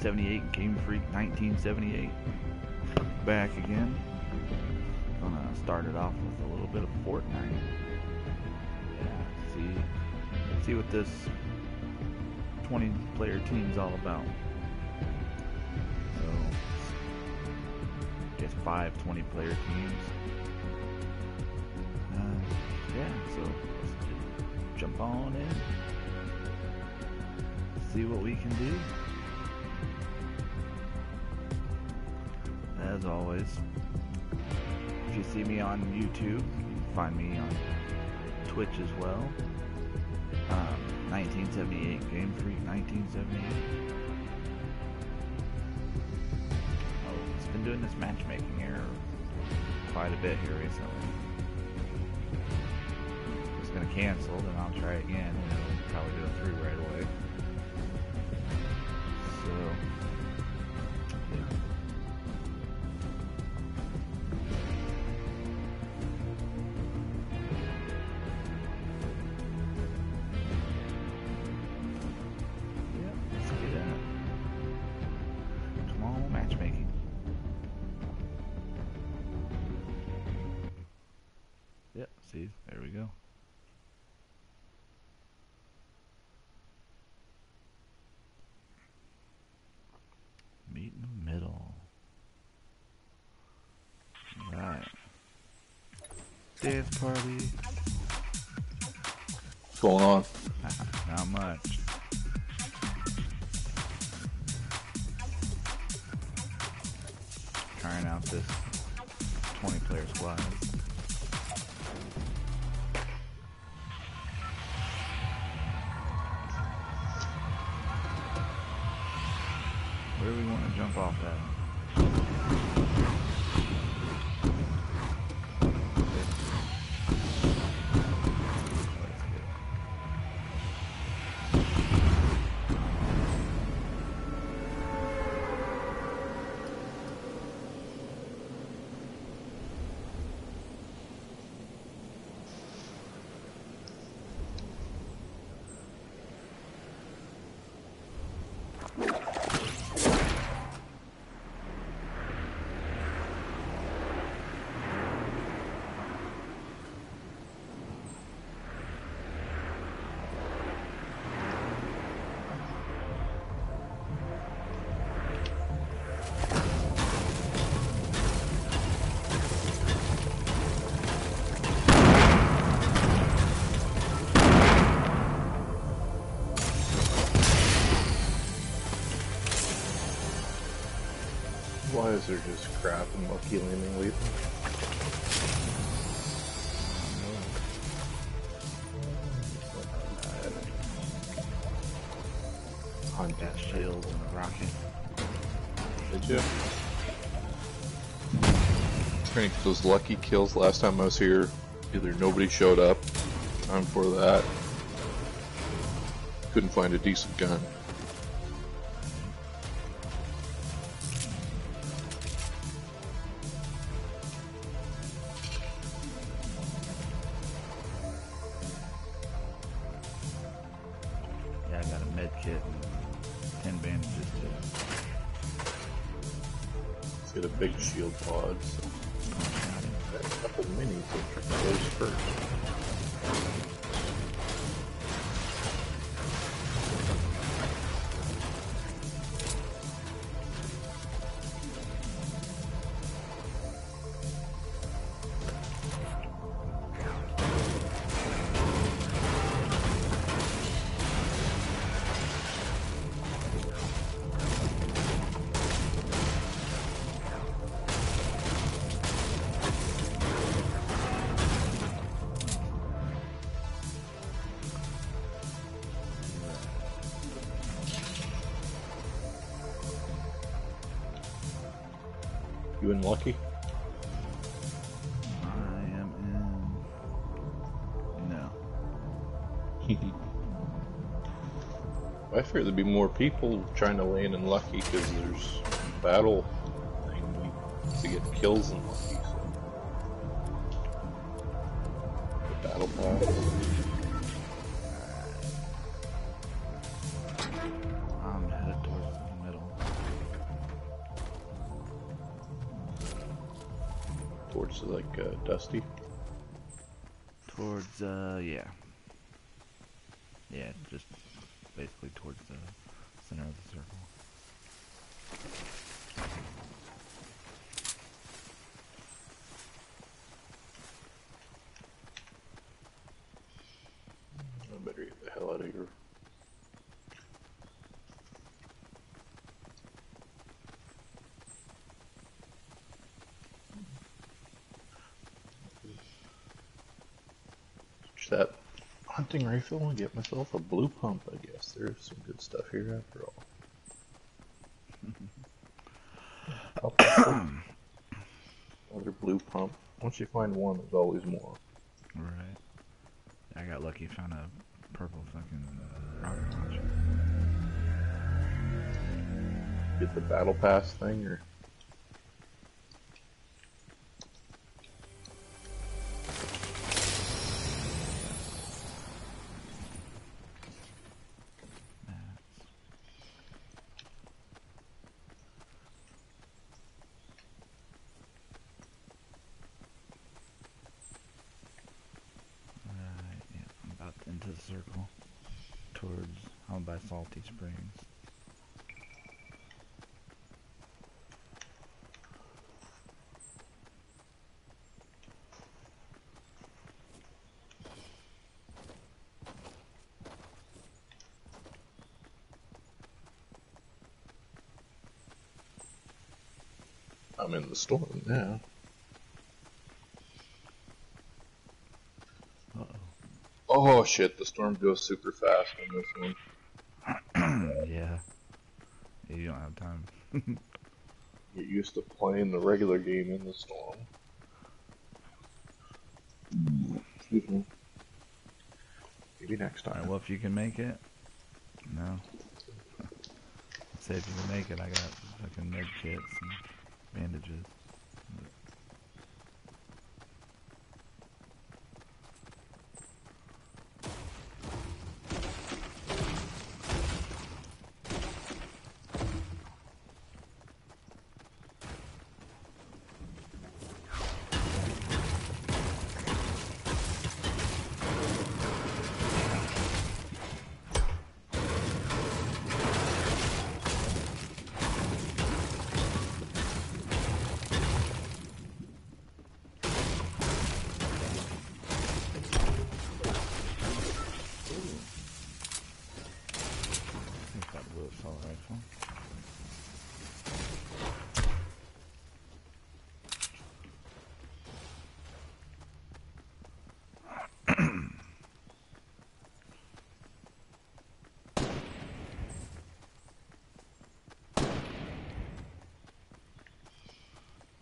78 Game Freak 1978. Back again. Gonna start it off with a little bit of Fortnite. Yeah, see see what this 20 player team's all about. So guess five 20 player teams. Uh, yeah, so let's jump on in. See what we can do. As always, if you see me on YouTube, you can find me on Twitch as well. Um, 1978 Game Freak 1978. Oh, it's been doing this matchmaking here quite a bit here recently. It's gonna cancel, then I'll try again, and it'll probably go through right away. So, party. What's going on? There just crap and lucky landing lethal? On Got shields and a rocket. Did you? Trying to get those lucky kills last time I was here. Either nobody showed up, time for that. Couldn't find a decent gun. Pod. So. Got a couple minis, so those first. Lucky? I am in. No. I fear there'd be more people trying to land in Lucky because there's battle thing to get kills in Lucky. Uh, yeah. Yeah, just basically towards the center of the circle. I better get the hell out of here. Switch that hunting rifle and get myself a blue pump, I guess. There's some good stuff here after all. Up- Another blue pump. Once you find one, there's always more. Right. I got lucky, found a purple fucking uh, rocket launcher. Get the battle pass thing, or Springs. I'm in the storm now. Uh Oh shit, the storm goes super fast on this one. oh. yeah. Yeah, You don't have time. Get used to playing the regular game in the storm. Excuse me. Maybe next time. well, if you can make it. No. Say if you can make it, I got fucking med kits and bandages. I think that will assault rifle.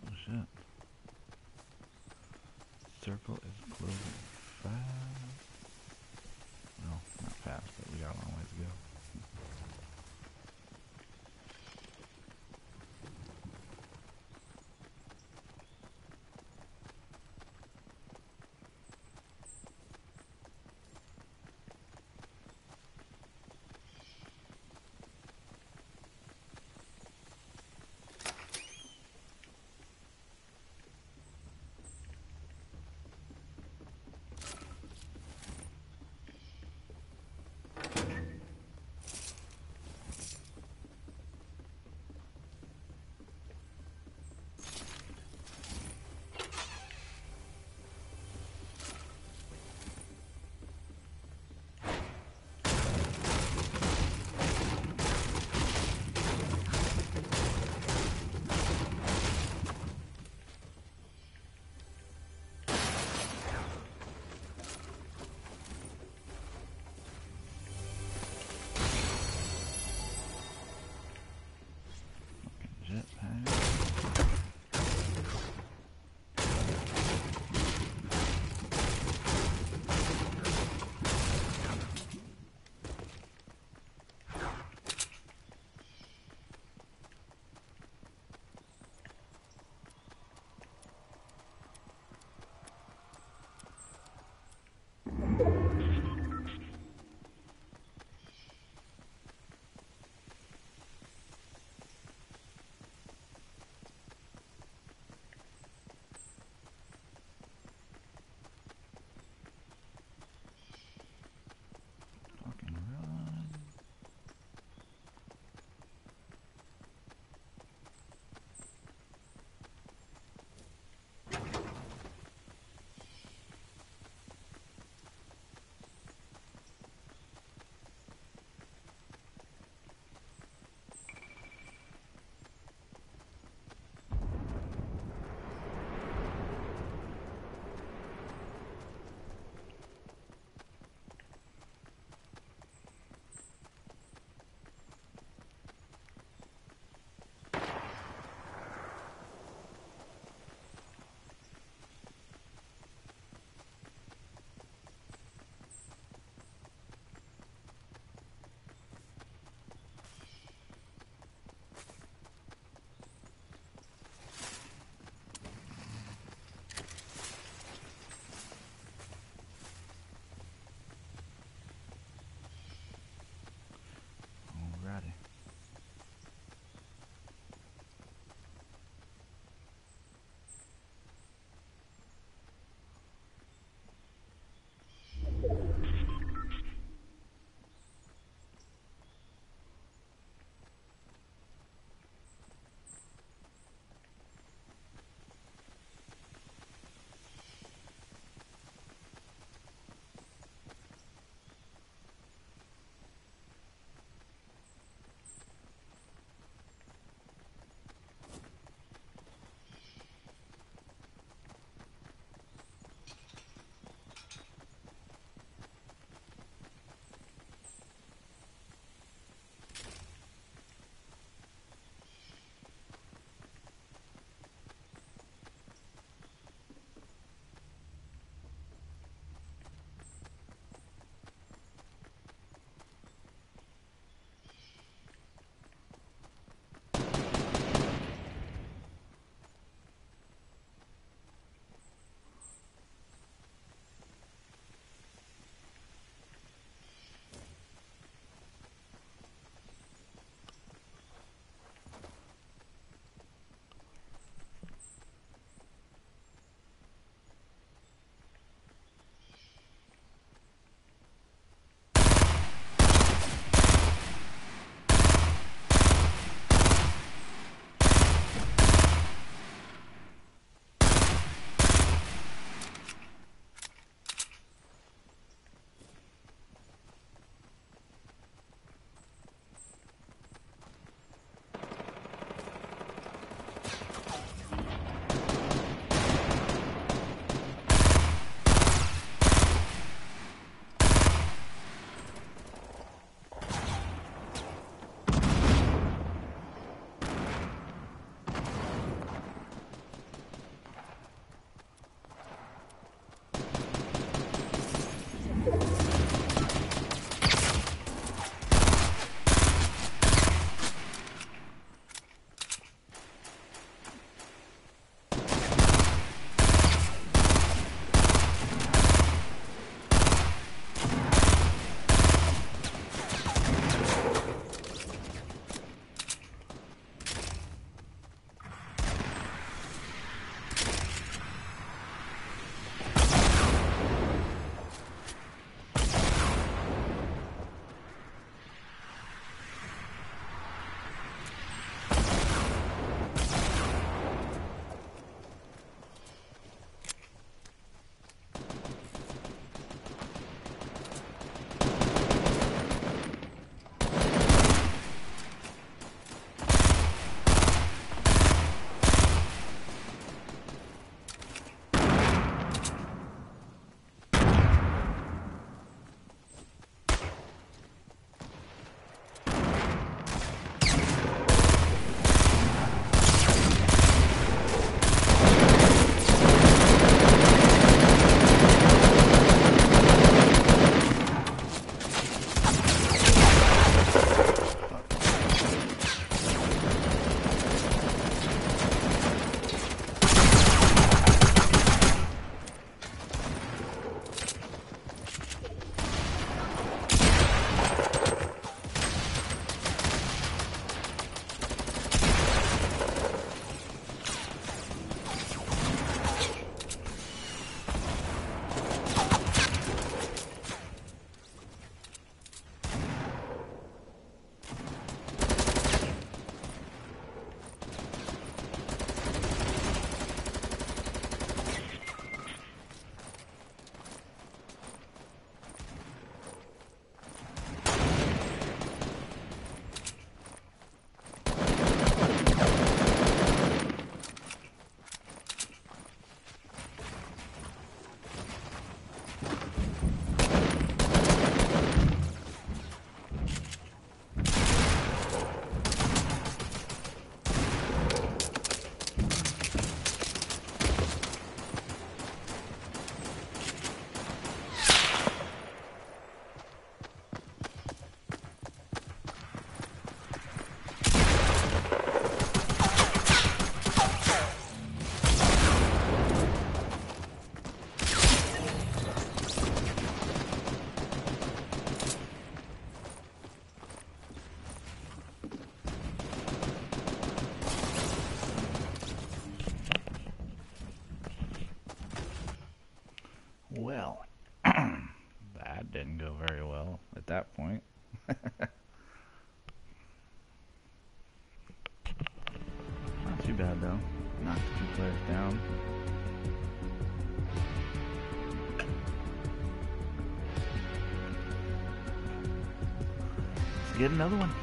Oh shit. Circle is closing fast. Get another one.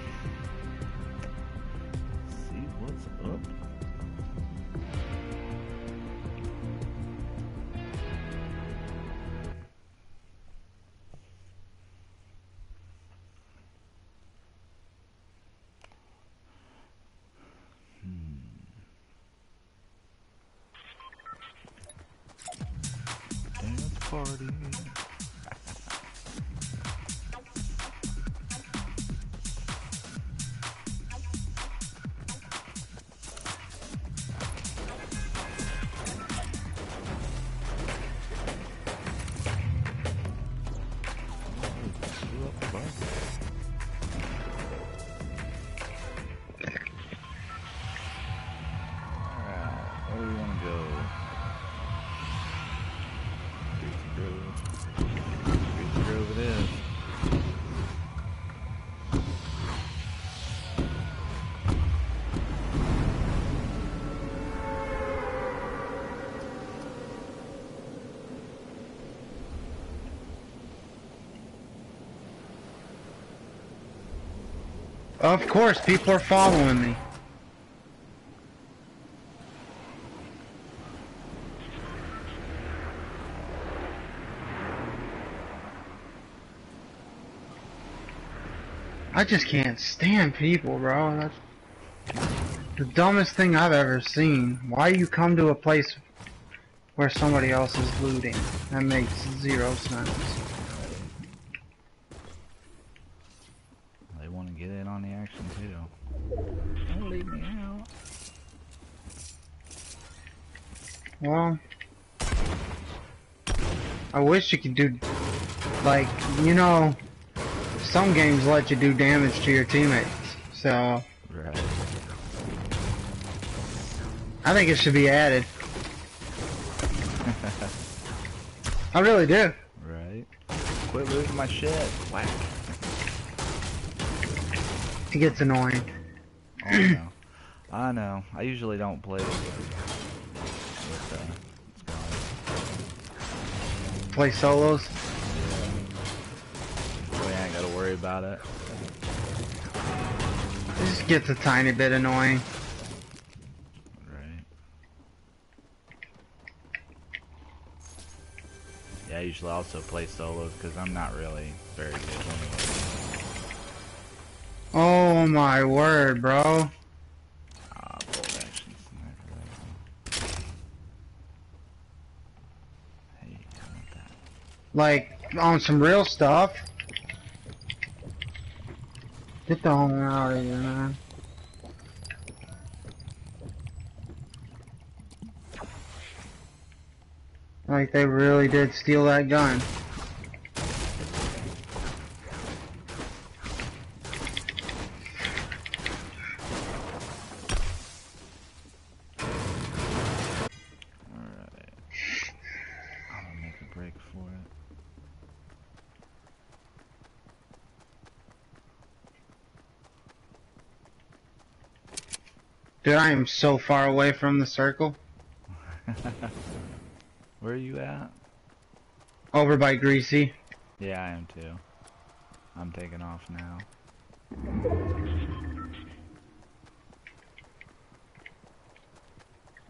Of course, people are following me. I just can't stand people, bro. That's the dumbest thing I've ever seen. Why you come to a place where somebody else is looting? That makes zero sense. They want to get in on the action too. Don't leave me out. Well, I wish you could do, like, you know, some games let you do damage to your teammates. So, Right. I think it should be added. I really do. Right. Quit looting my shit. Whack. It gets annoying. I know. I know. I usually don't play with, with uh, Scarlet. Play solos. So I ain't gotta worry about it. It just gets a tiny bit annoying. Right. Yeah, I usually also play solos because I'm not really very good anyway. Oh my word, bro. Ah, bolt action sniper rifle. Hey, I want that. Like, on some real stuff. Get the hell out of here, man. Like, they really did steal that gun. Alright. I'm gonna make a break for it. Dude, I am so far away from the circle. Where are you at? Over by Greasy. Yeah, I am too. I'm taking off now.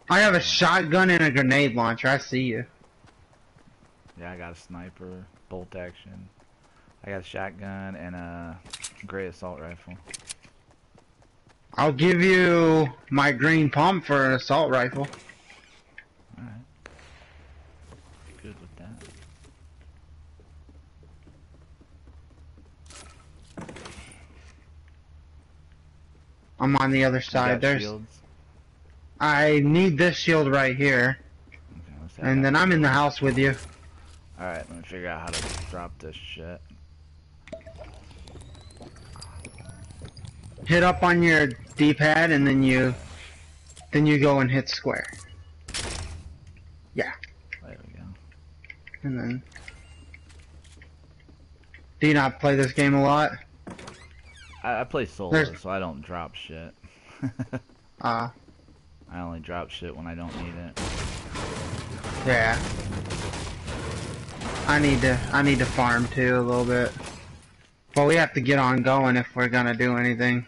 I have a shotgun and a grenade launcher. I see you. Yeah, I got a sniper, bolt action. I got a shotgun and a gray assault rifle. I'll give you my green pump for an assault rifle. Alright. Good with that. I'm on the other side. There's. shields? I need this shield right here, Okay, and then I'm in the house with you. Alright, let me figure out how to drop this shit. Hit up on your D-pad, and then you, then you go and hit square, Yeah. There we go. and then. Do you not play this game a lot? I, I play solo, There's- so I don't drop shit. Uh, I only drop shit when I don't need it. Yeah. I need to I need to farm too a little bit. But we have to get on going if we're gonna do anything.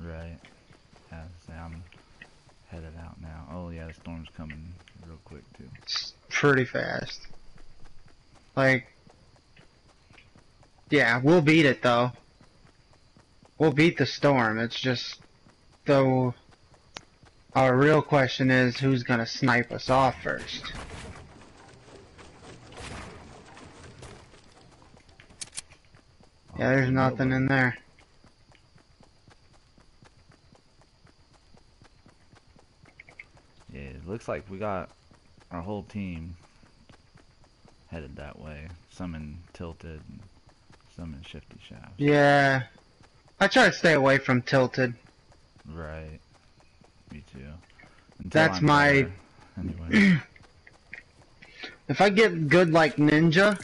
Right. Yeah, so I'm headed out now. Oh yeah, the storm's coming real quick too. It's pretty fast. Like Yeah, we'll beat it though. We'll beat the storm. It's just though our real question is who's gonna snipe us off first. Yeah, there's nothing in there. Yeah, it looks like we got our whole team headed that way. Some in tilted, and some in shifty shaft. Yeah. I try to stay away from tilted. Right. Me too. Until That's I'm my- better. Anyway. If I get good like ninja,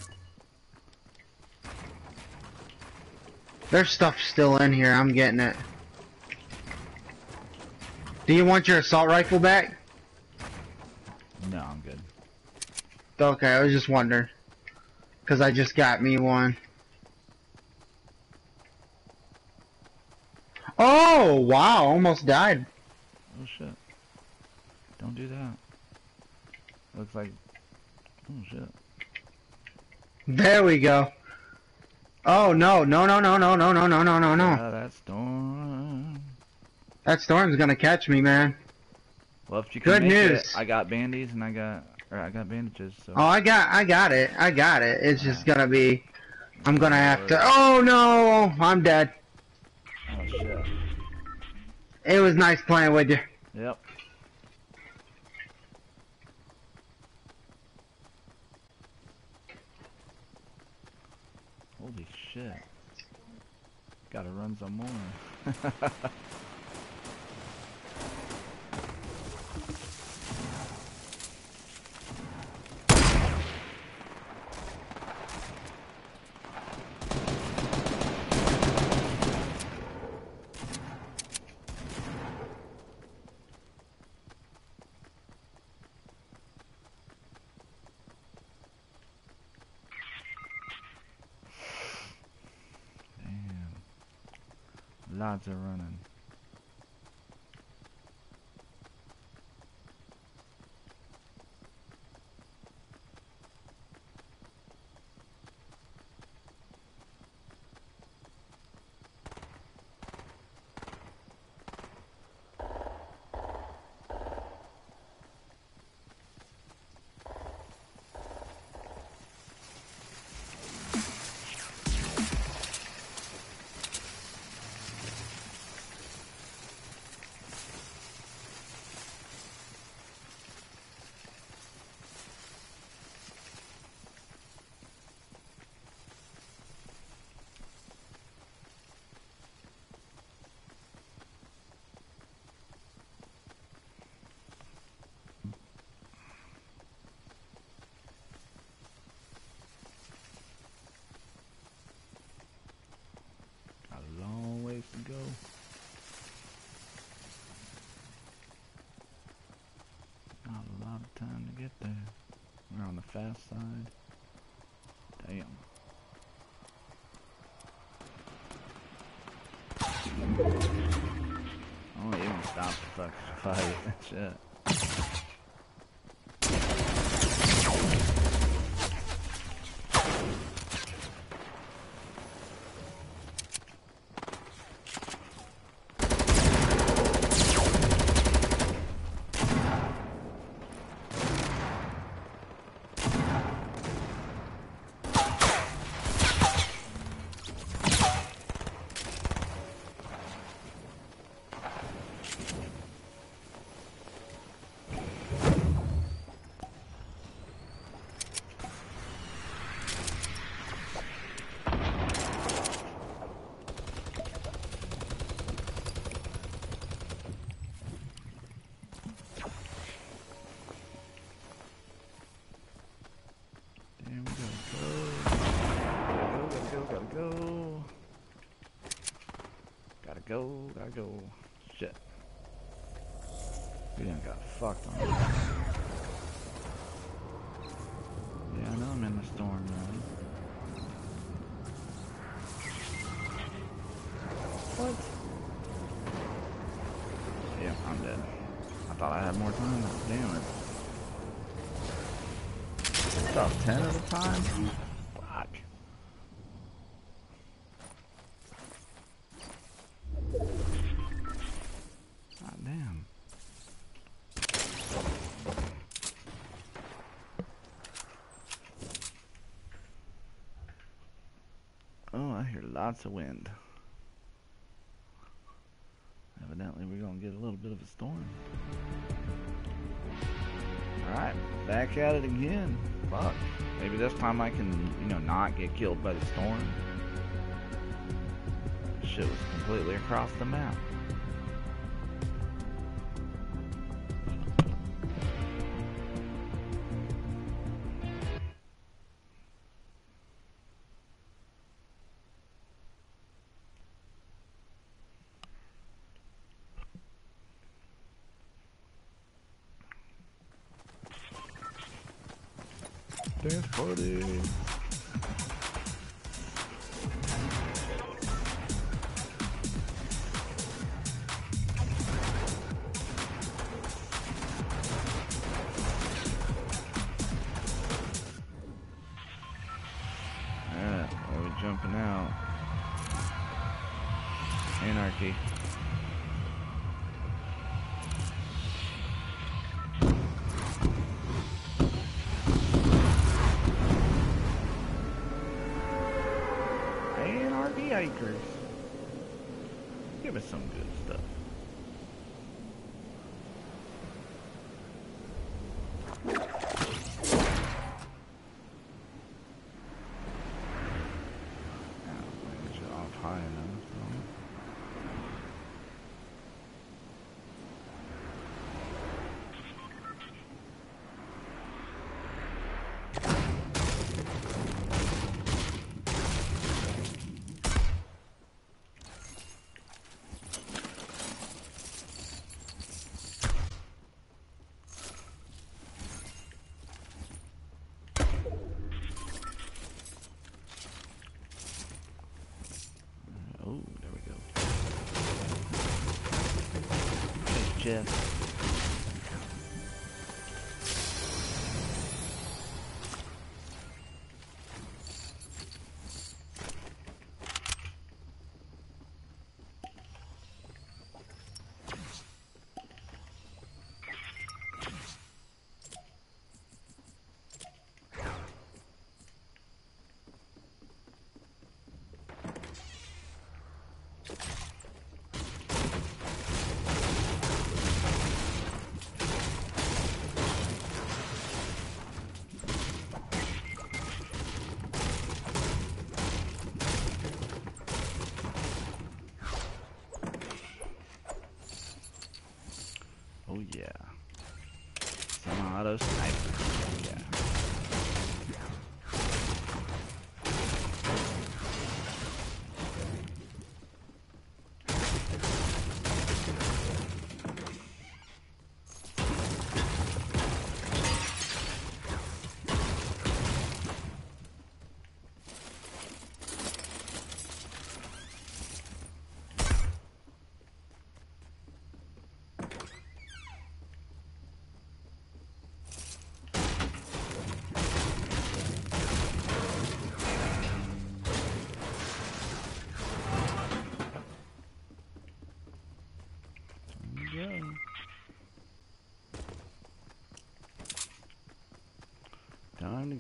there's stuff still in here. I'm getting it. Do you want your assault rifle back? No, I'm good. Okay, I was just wondering. Cause I just got me one. Oh, wow, almost died. Oh shit. Don't do that. Looks like. Oh shit. There we go. Oh no, no, no, no, no, no, no, no, no, no, no. Yeah, that's storm. That storm's gonna catch me, man. Well, if you Good make it, news. I got bandies and I got, or I got bandages. So. Oh, I got, I got it, I got it. It's just gonna be, I'm gonna have to. Oh no, I'm dead. Oh shit. It was nice playing with you. Yep. Holy shit. Gotta run some more. Gods are running. Get there. We're on the fast side. Damn. Oh, even stop the fucking fight. Shit. Damn, we gotta go. Gotta go, gotta go, gotta go. Gotta go, gotta go. Shit. We done got fucked on this. Yeah, I know I'm in the storm now. What? Yeah, I'm dead. I thought I had more time. Damn it. About 10 at a time? Fuck. God damn. Oh, I hear lots of wind. Evidently, we're gonna get a little bit of a storm. Alright, back at it again. Fuck. Maybe this time I can, you know, not get killed by the storm. Shit was completely across the map.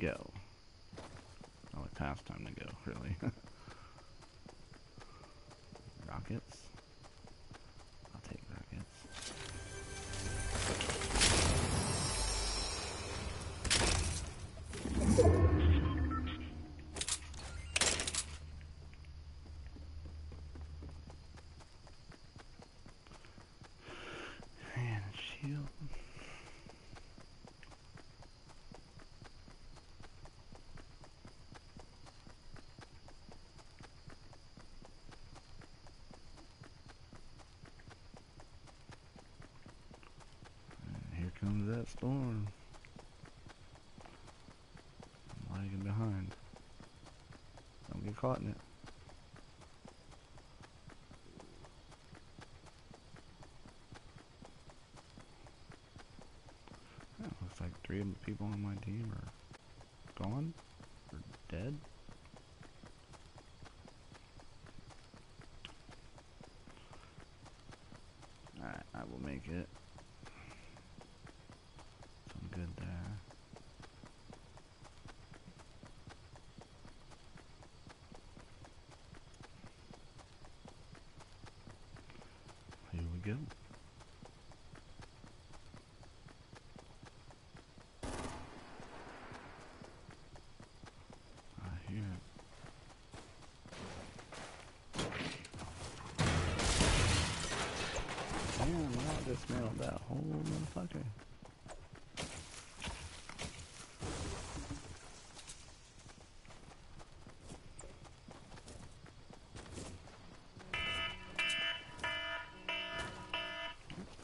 Go. It passed time to go, really. rockets. Storm. I'm lagging behind. Don't get caught in it. Yeah, looks like three of the people on my team are gone or dead. Alright, I will make it. Some good there. Here we go. I hear it. Damn, I smelled that whole motherfucker.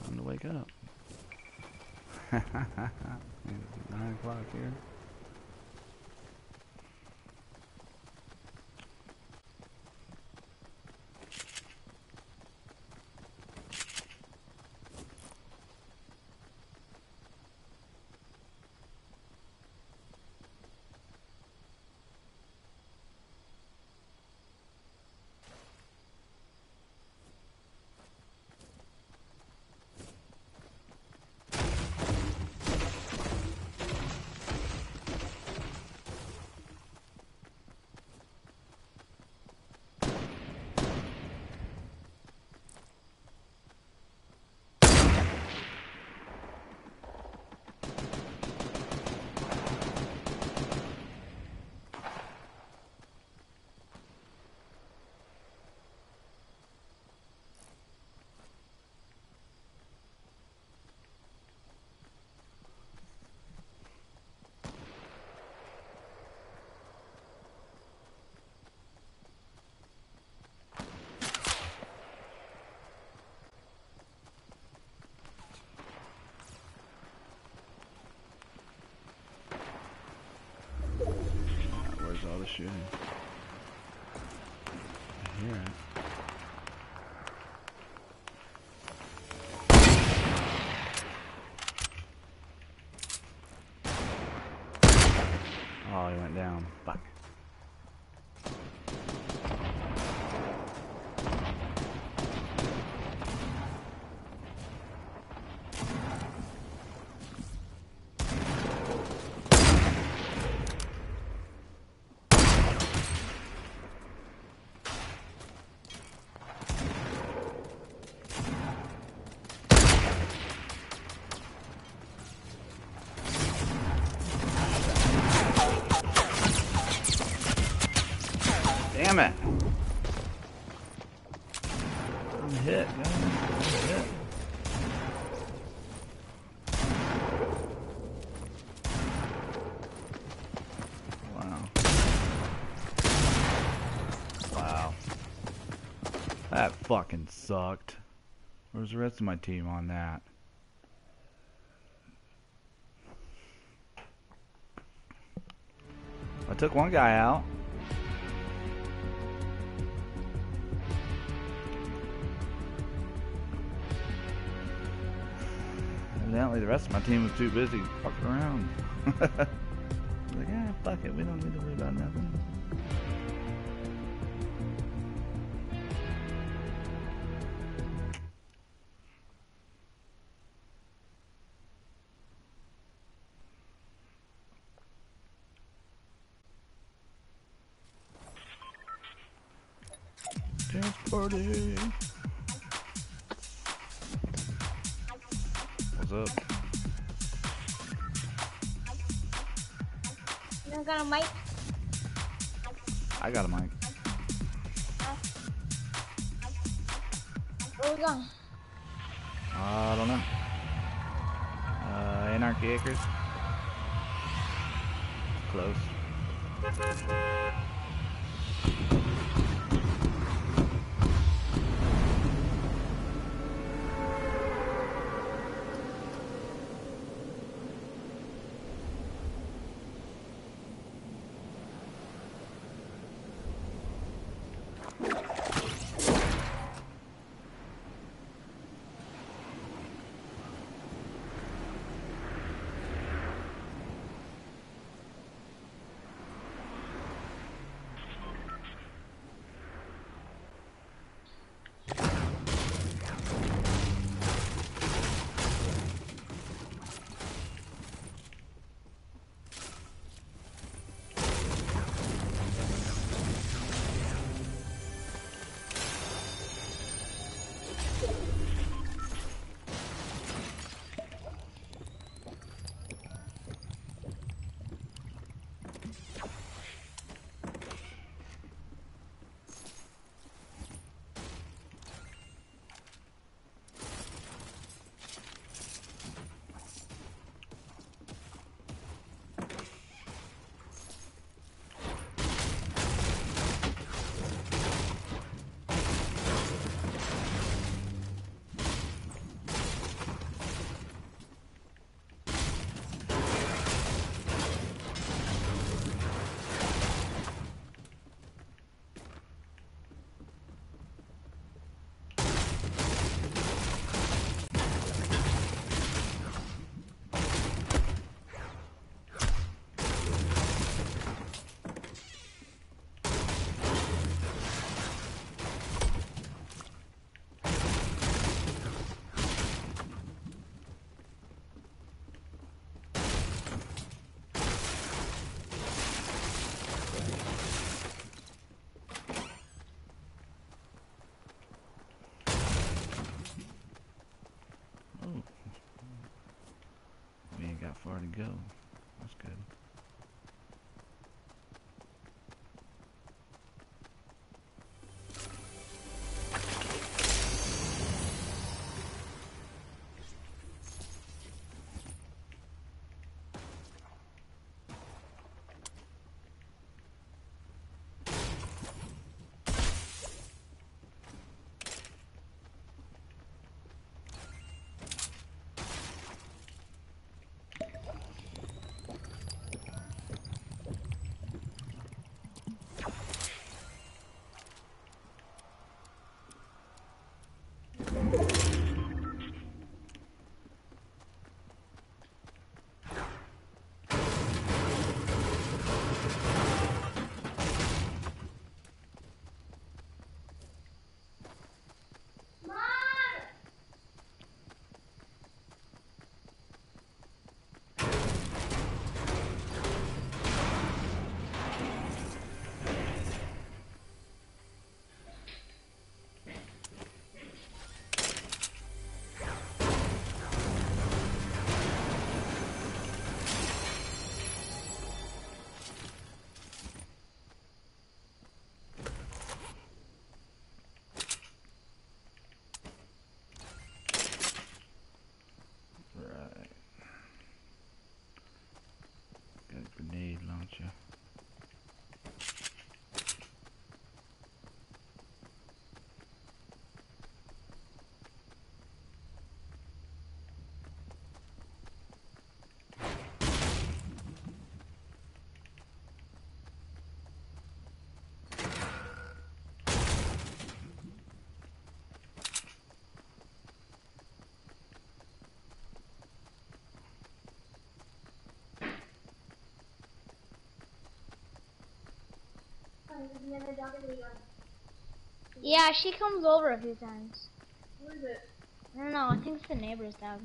Time to wake up. It's Nine o'clock here. Alright, where's all the shooting? I hear it. Oh, he went down. Fuck. Fucking sucked. Where's the rest of my team on that? I took one guy out. Evidently, the rest of my team was too busy fucking around. like, ah, fuck it, we don't need to worry about nothing. Go. Yeah, she comes over a few times. Who is it? I don't know. I think it's the neighbor's dog.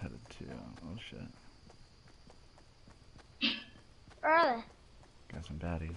Alright, where you guys headed to? Oh shit. Where are they? Got some baddies.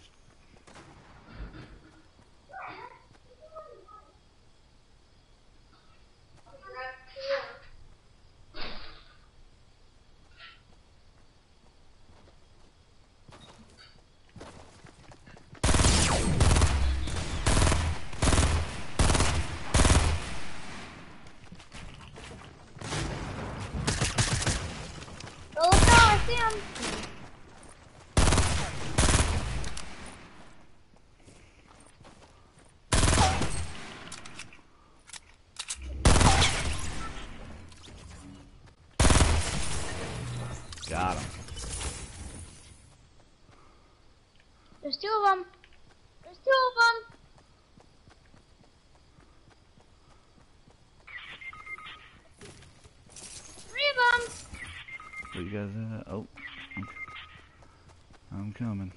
Oh, look out! I see him. Got him. There's two of them. There's two of them. Three of them. Where you guys at? Oh. I'm coming.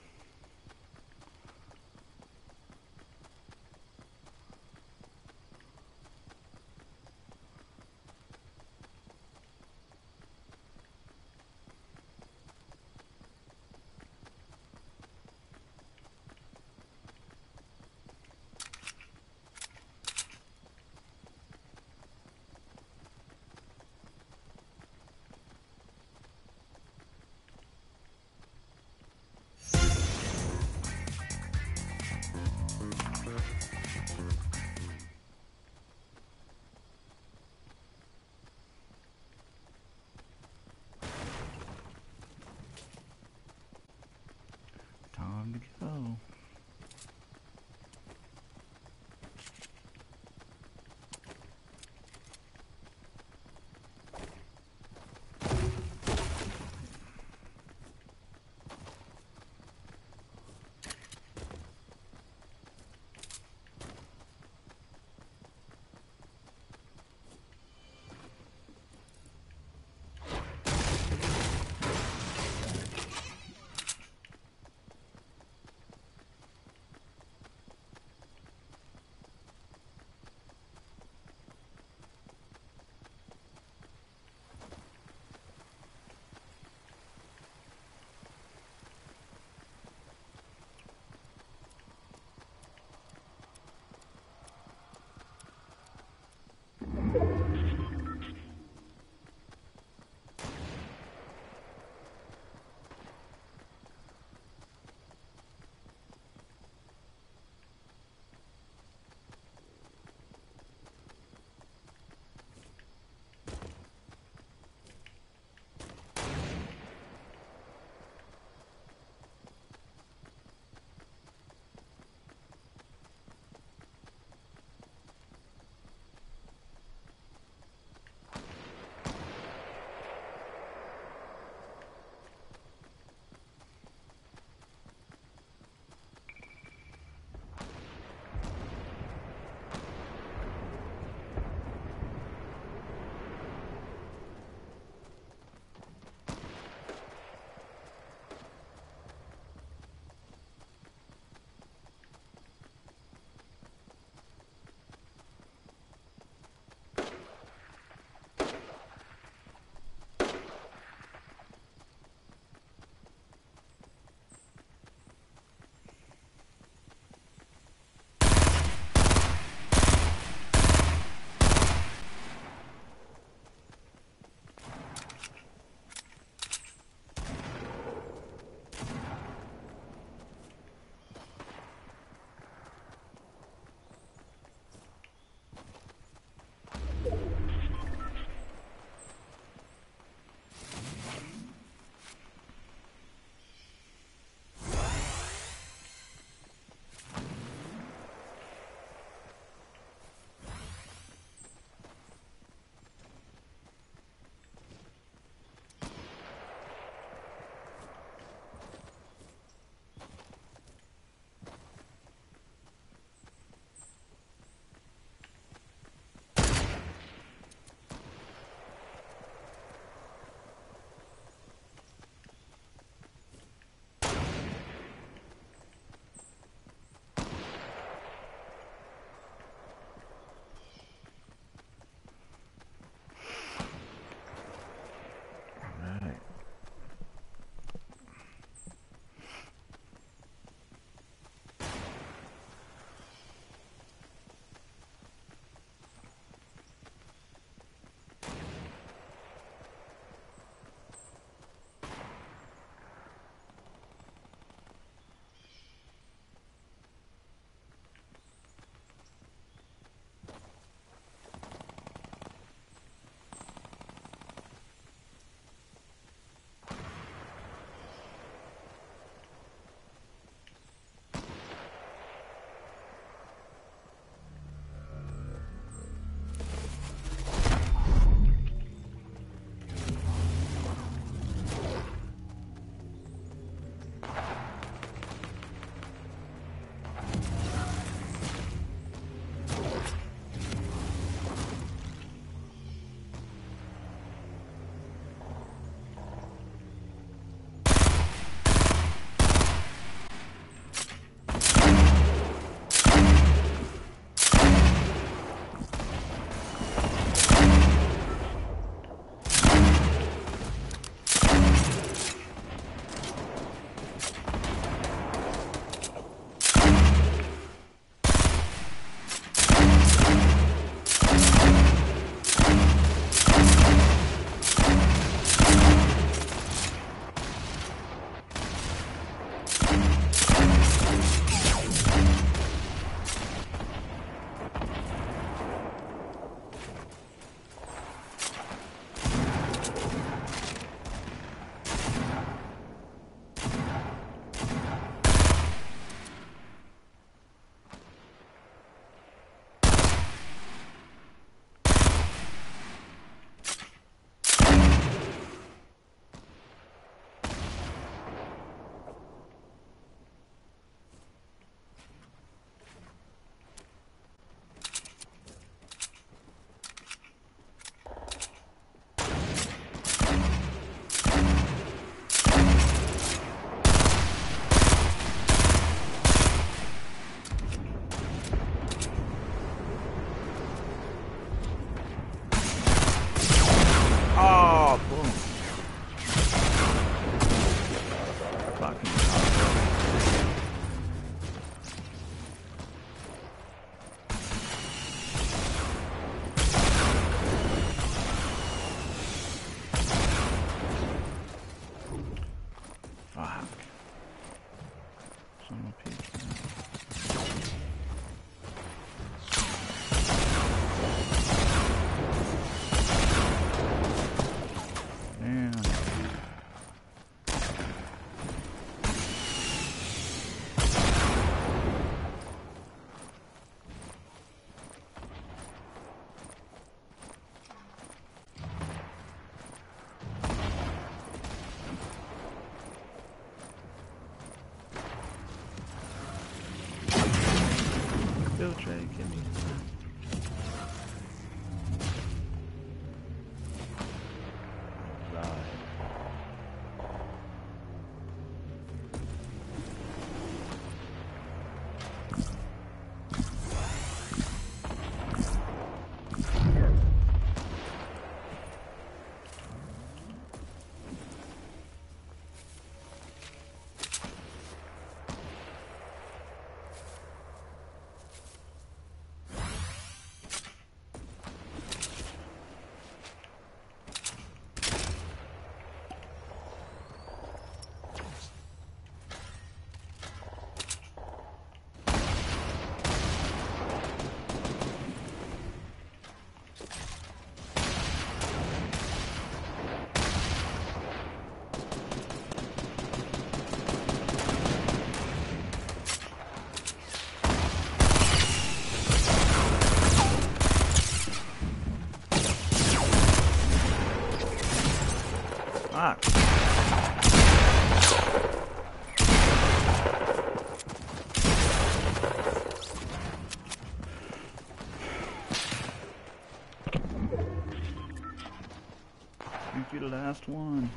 last one.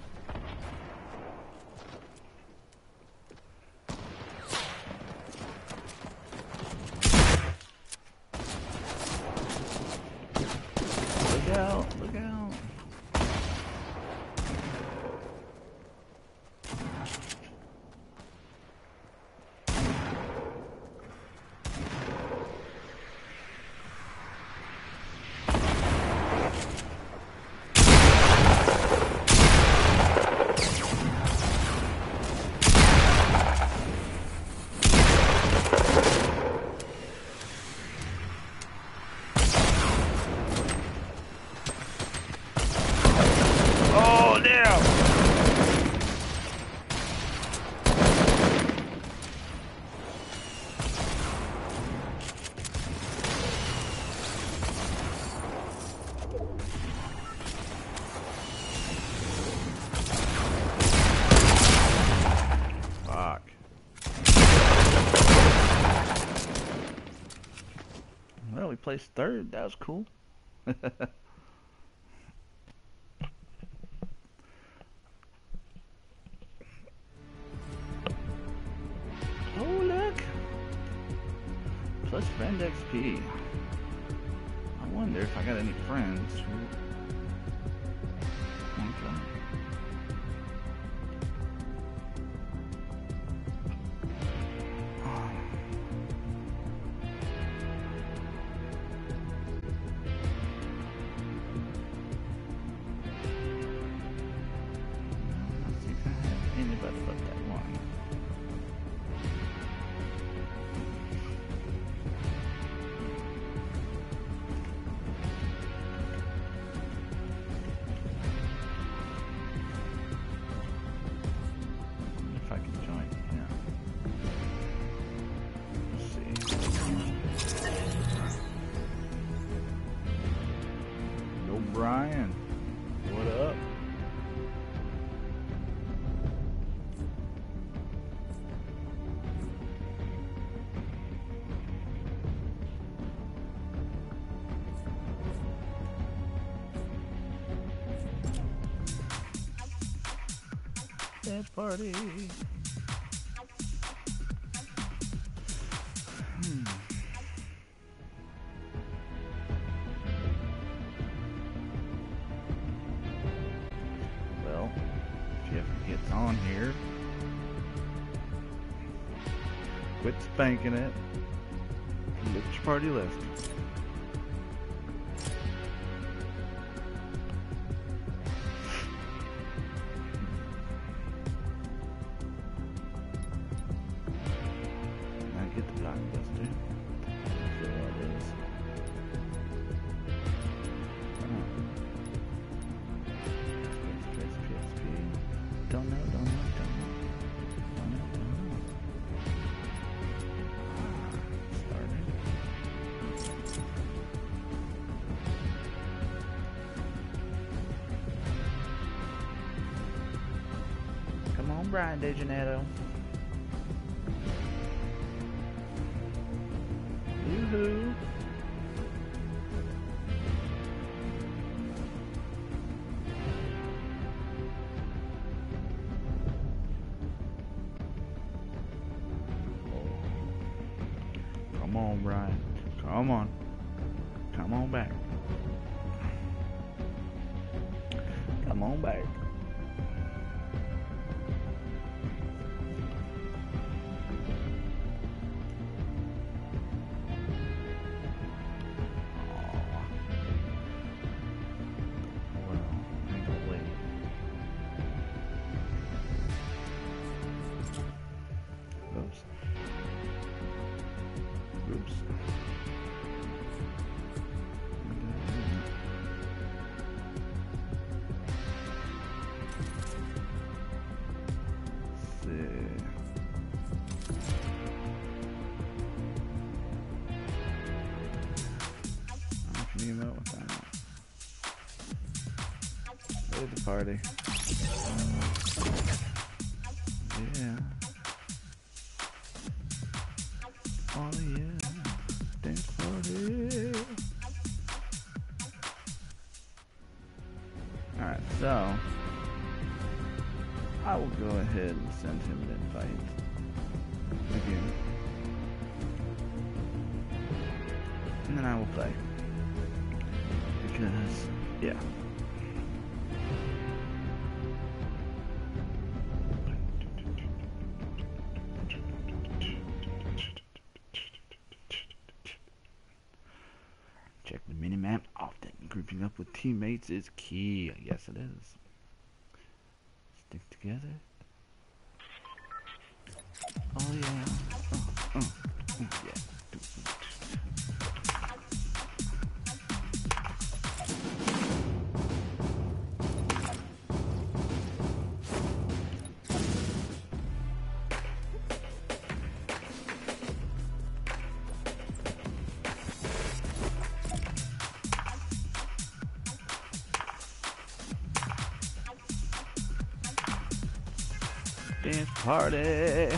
placed third. That was cool. Ryan. What up? That party. spanking it. Which party list. Dead, né? Era play. Because, yeah. Check the minimap often. Grouping up with teammates is key. Yes, it is. Stick together. dance party.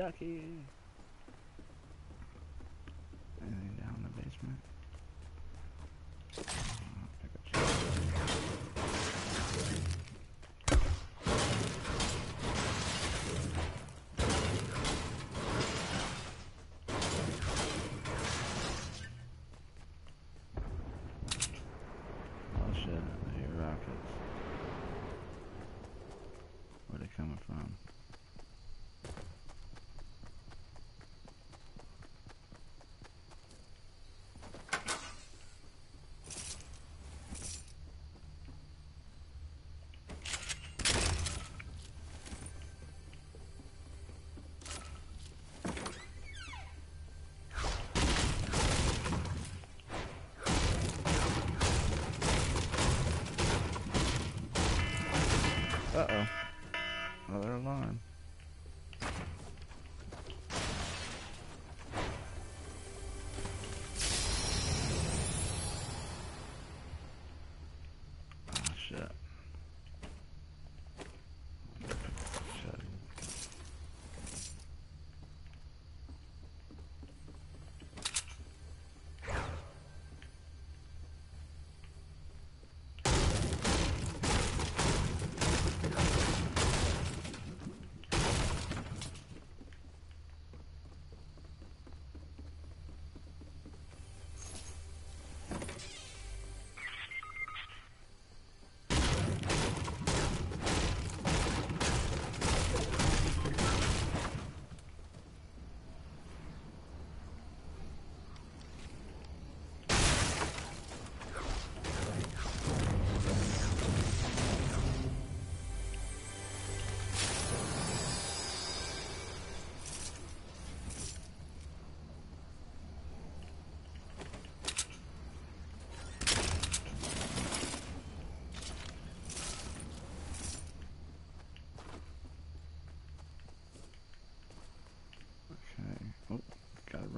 Ducky.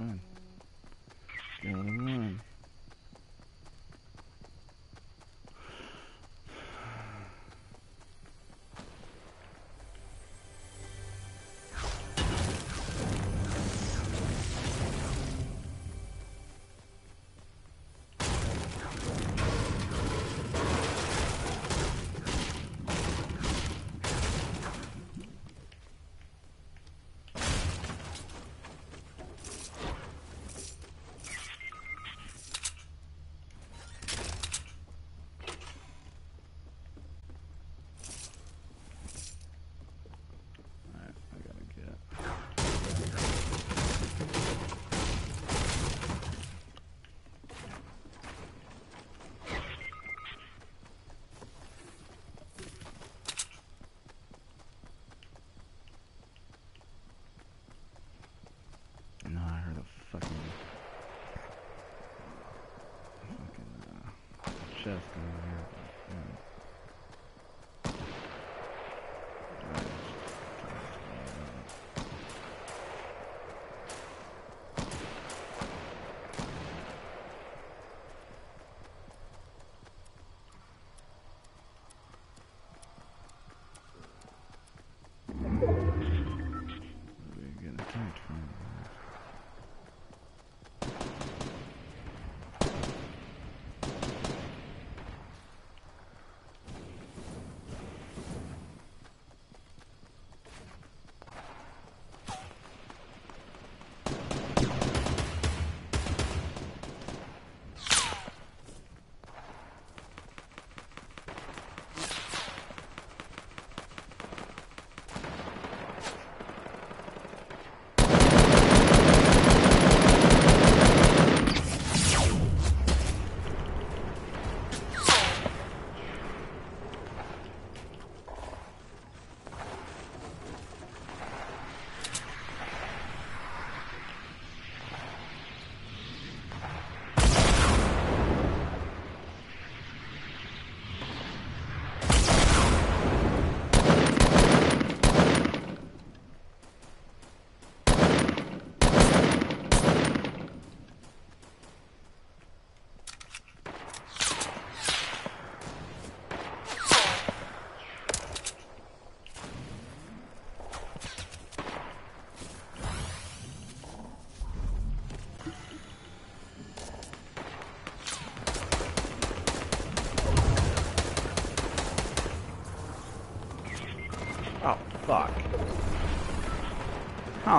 Run.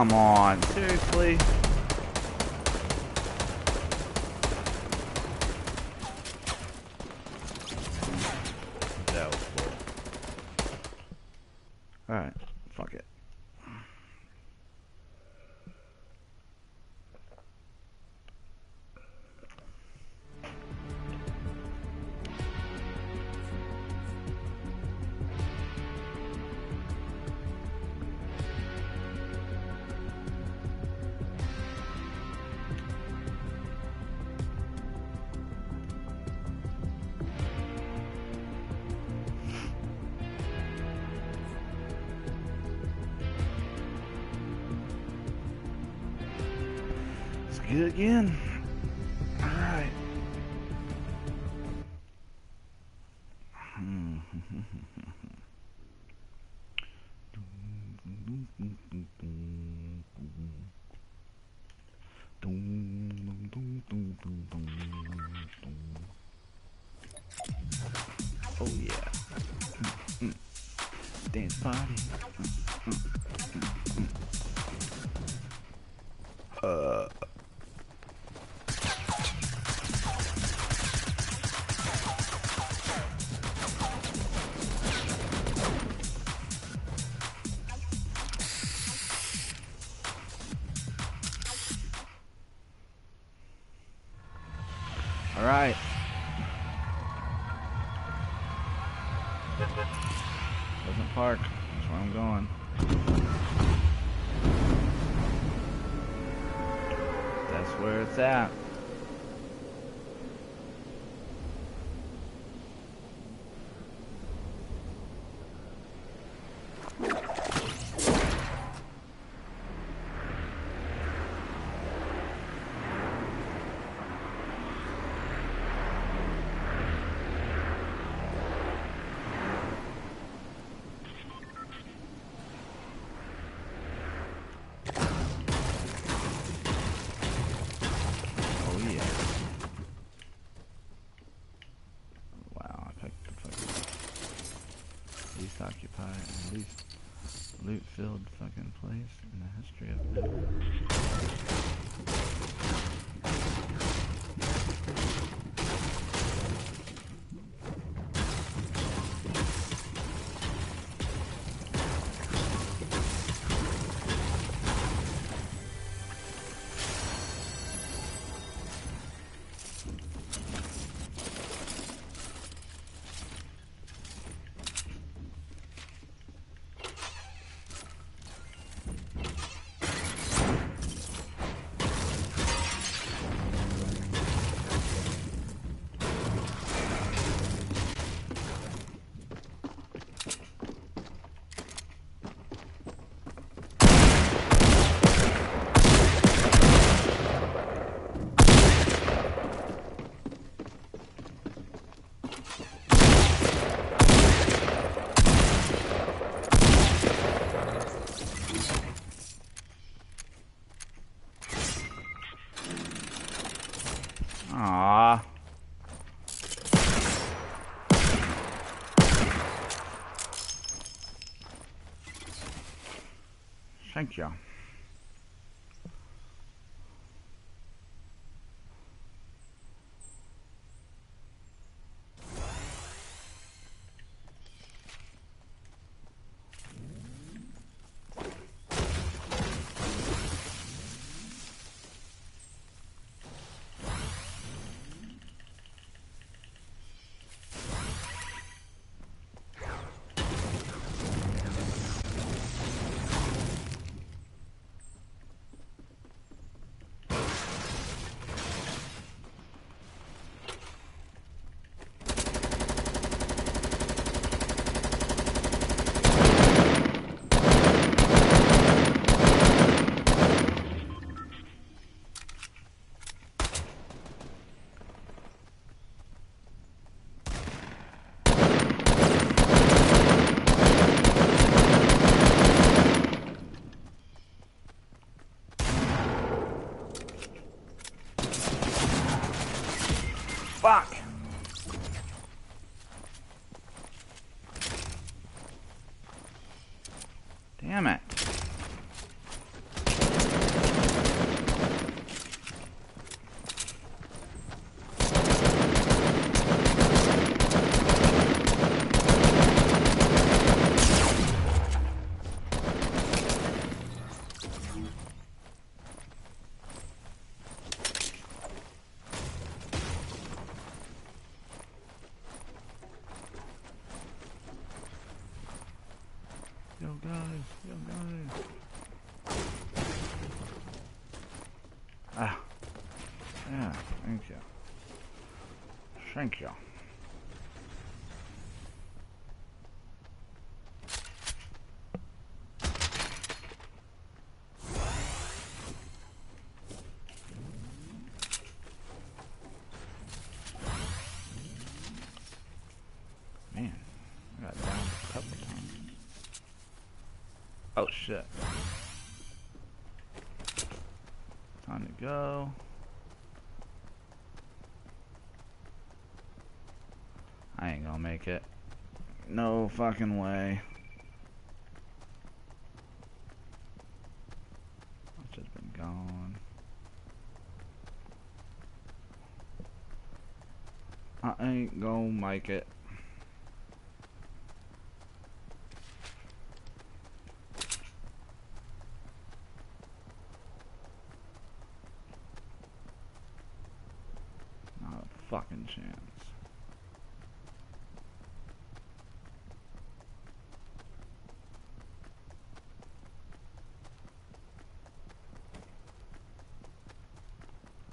Come on, seriously? Doesn't park. That's where I'm going. That's where it's at. Thank you. Thank you. Man, I got down a couple times. Oh shit. Time to go. I ain't gonna make it. No fucking way. I've just been gone. I ain't gonna make it. Not a fucking chance.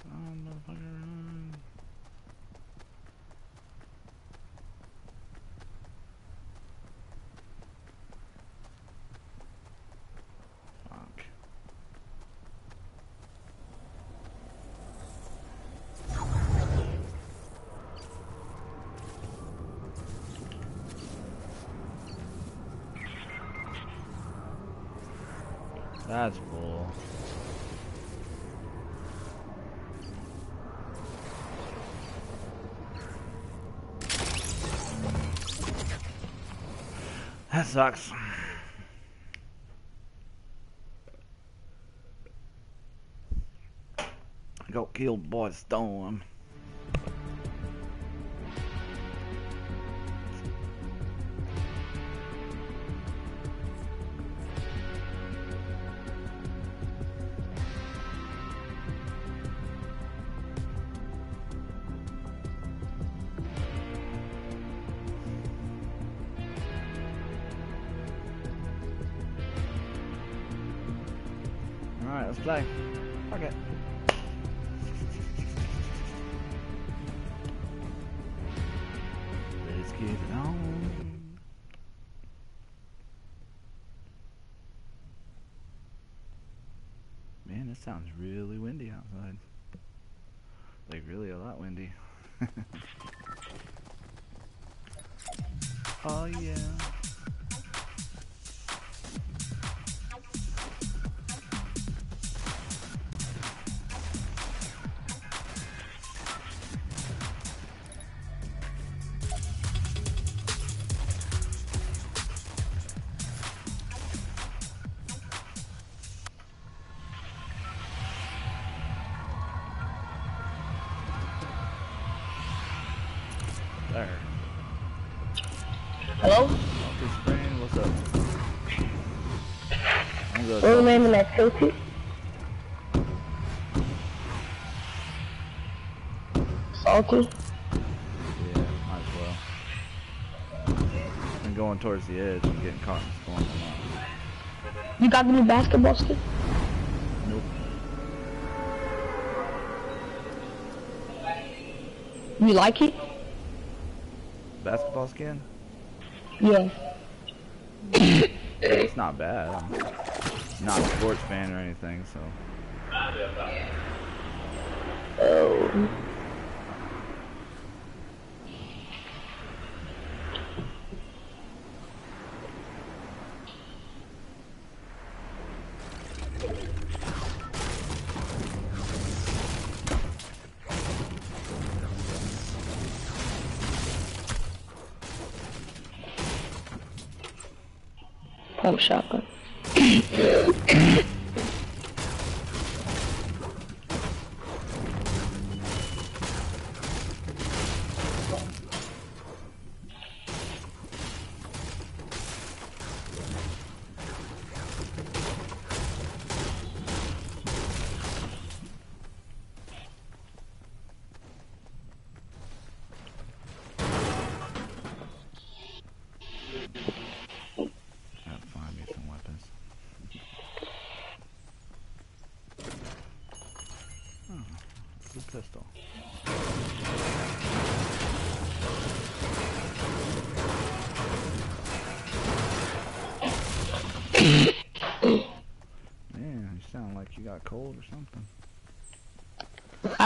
Run, motherfucker, run. Fuck. That's bull. That sucks. I got killed by a storm. Filthy? Salty? Yeah, might as well. I'm going towards the edge and getting caught in the storm. You got the new basketball stick? Nope. You like it? Basketball skin? Yeah. It's not bad. Not a sports fan or anything, so. Oh. Pump shotgun. Yeah.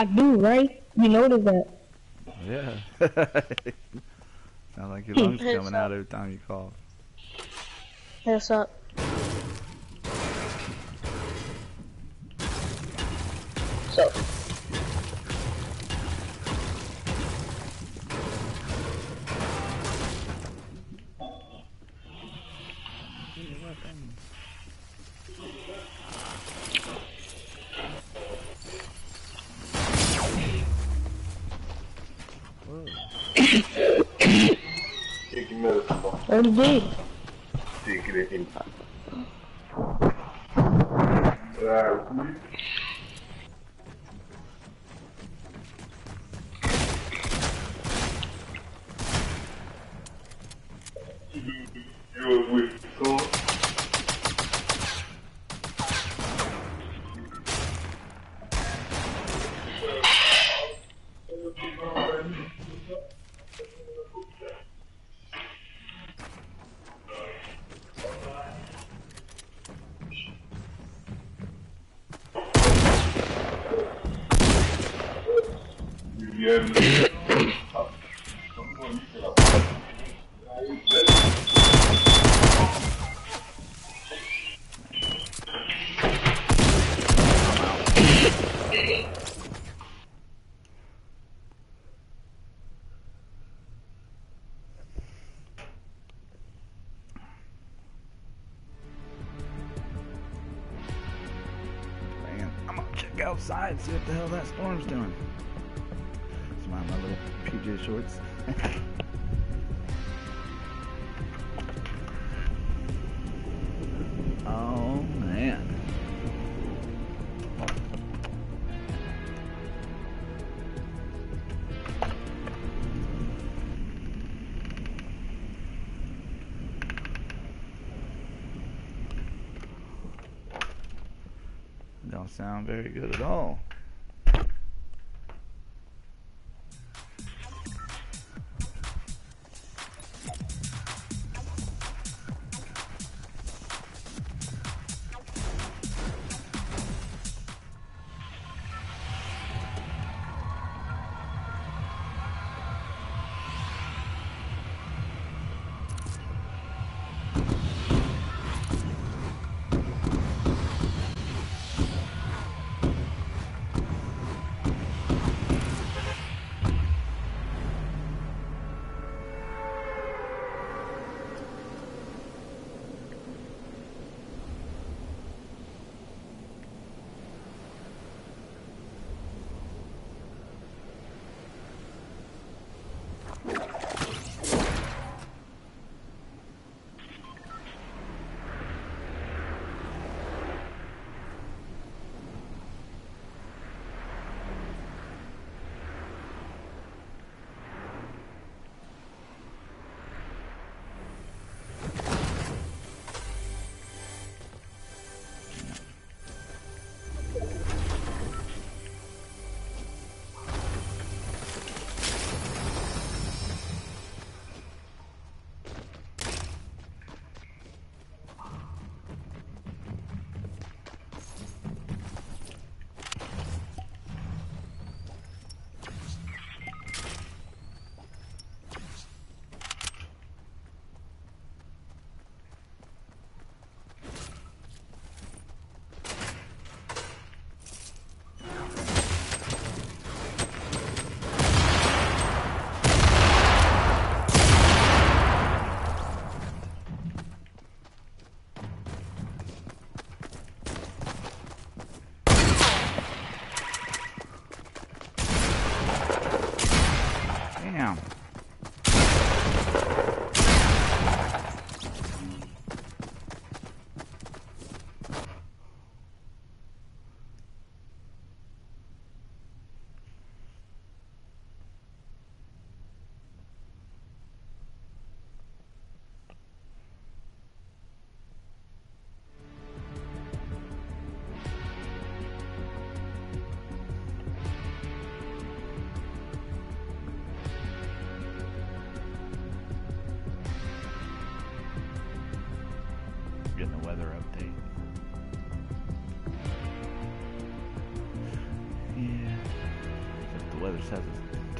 I do, right? You notice that. Yeah. sound like your lungs coming out every time you cough. What's up? So, boy. Outside, see what the hell that storm's doing. Smile my little PJ shorts. oh man. Don't sound very good at all.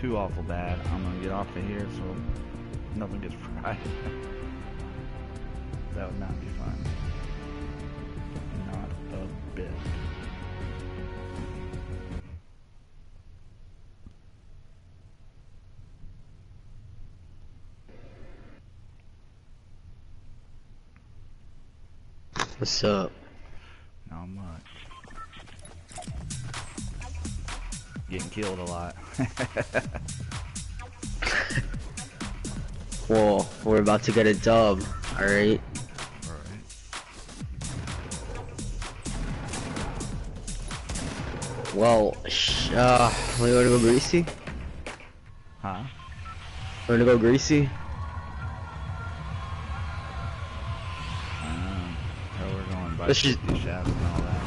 Too awful bad, I'm gonna get off of here so nothing gets fried. that would not be fun. Not a bit. What's up? Not much. Getting killed a lot. Well, we're about to get a dub, alright? Alright. Well, sh uh, we wanna go greasy? Huh? We Wanna go greasy? Um, we're going by Let's just- 50 shafts and all that.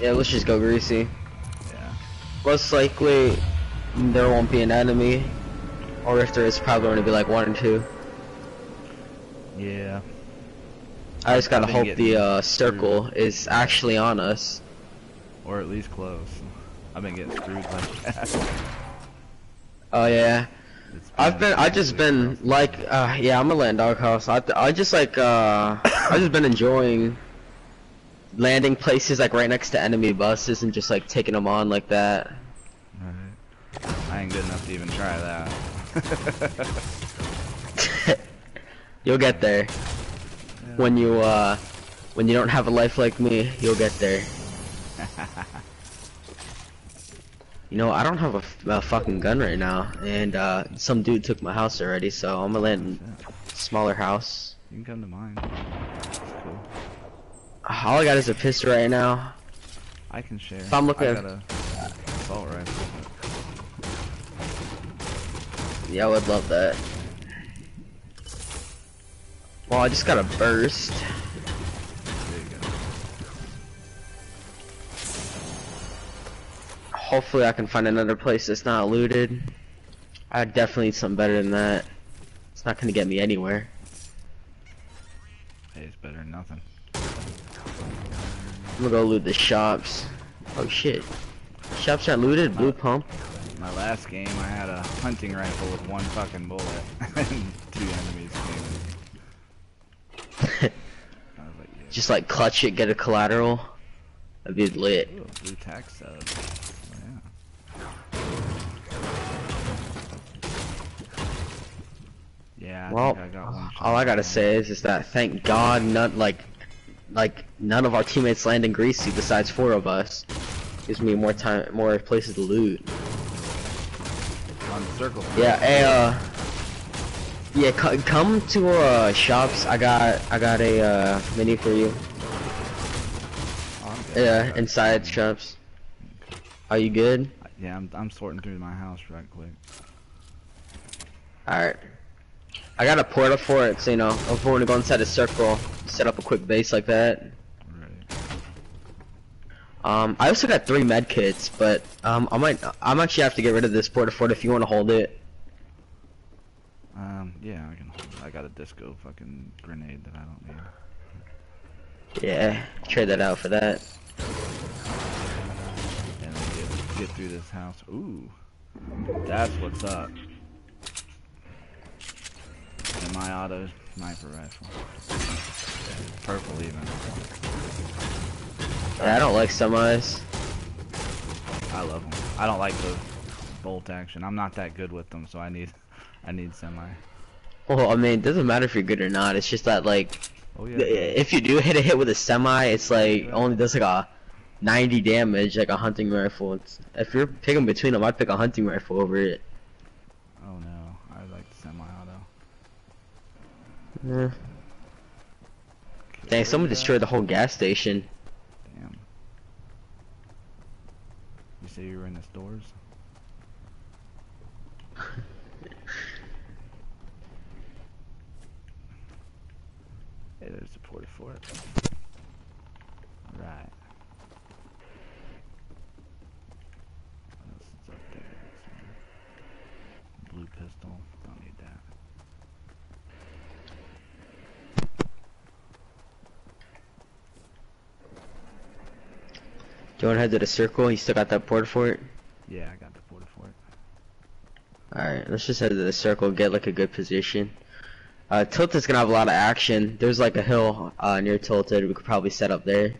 Yeah, let's just go greasy. Most likely, there won't be an enemy. Or if there is, probably going to be like one or two. Yeah. I just gotta hope the uh, circle is actually on us. Or at least close. I've been getting screwed like that. Oh yeah. It's I've been, I just been like, uh, yeah, I'm a land dog house. I, I just like, uh, I just been enjoying landing places like right next to enemy buses and just like taking them on like that. Alright. I ain't good enough to even try that. You'll get there when you, uh, when you don't have a life like me. You'll get there. You know, I don't have a fucking gun right now, and uh, some dude took my house already, so I'm gonna land in a smaller house. You can come to mine. All I got is a pistol right now. I can share. If I'm looking I at- got a assault rifle. Yeah, I would love that. Well, I just got a burst. There you go. Hopefully, I can find another place that's not looted. I definitely need something better than that. It's not gonna get me anywhere. Hey, it's better than nothing. I'm gonna go loot the shops. Oh shit. Shops got looted, blue pump. My last game, I had a hunting rifle with one fucking bullet, and two enemies came. in. Like, yeah. Just like clutch it, get a collateral. That'd be lit. Ooh, blue tac sub. Yeah. Yeah, I Well, I got all I gotta say is, is that thank God not like, like none of our teammates land in Greasy besides four of us. Gives me more time, more places to loot. on the circle. Yeah, hey, uh, yeah, come to uh shops. I got, I got a uh mini for you. Oh. Yeah, inside shops. Are you good? Yeah, I'm, I'm sorting through my house right quick. Alright. I got a porta fort, so you know, if we want to go inside a circle, set up a quick base like that. Um, I also got three med kits, but um, I might, I'm actually have to get rid of this porta fort if you want to hold it. Um, yeah, I can. I got a disco fucking grenade that I don't need. Yeah, trade that out for that. And get, get through this house. Ooh, that's what's up. Semi-auto sniper rifle. Purple even. Yeah, I don't like semis. I love them. I don't like the bolt action. I'm not that good with them, so I need, I need semi. Well, I mean, it doesn't matter if you're good or not. It's just that like, Oh yeah. if you do hit a hit with a semi, it's like only does like a 90 damage, like a hunting rifle. It's, if you're picking between them, I'd pick a hunting rifle over it. Oh no, I like the semi-auto. Yeah. Dang, someone destroyed the whole gas station. Damn. You say you were in the stores? Hey, there's the porta fort. Right. What else is up there? Some blue pistol. Don't need that. Do you want to head to the circle? You still got that porta fort? Yeah, I got the port for it. Alright, let's just head to the circle, get like a good position. Uh, Tilted's gonna have a lot of action. There's like a hill uh, near Tilted. We could probably set up there. Okay.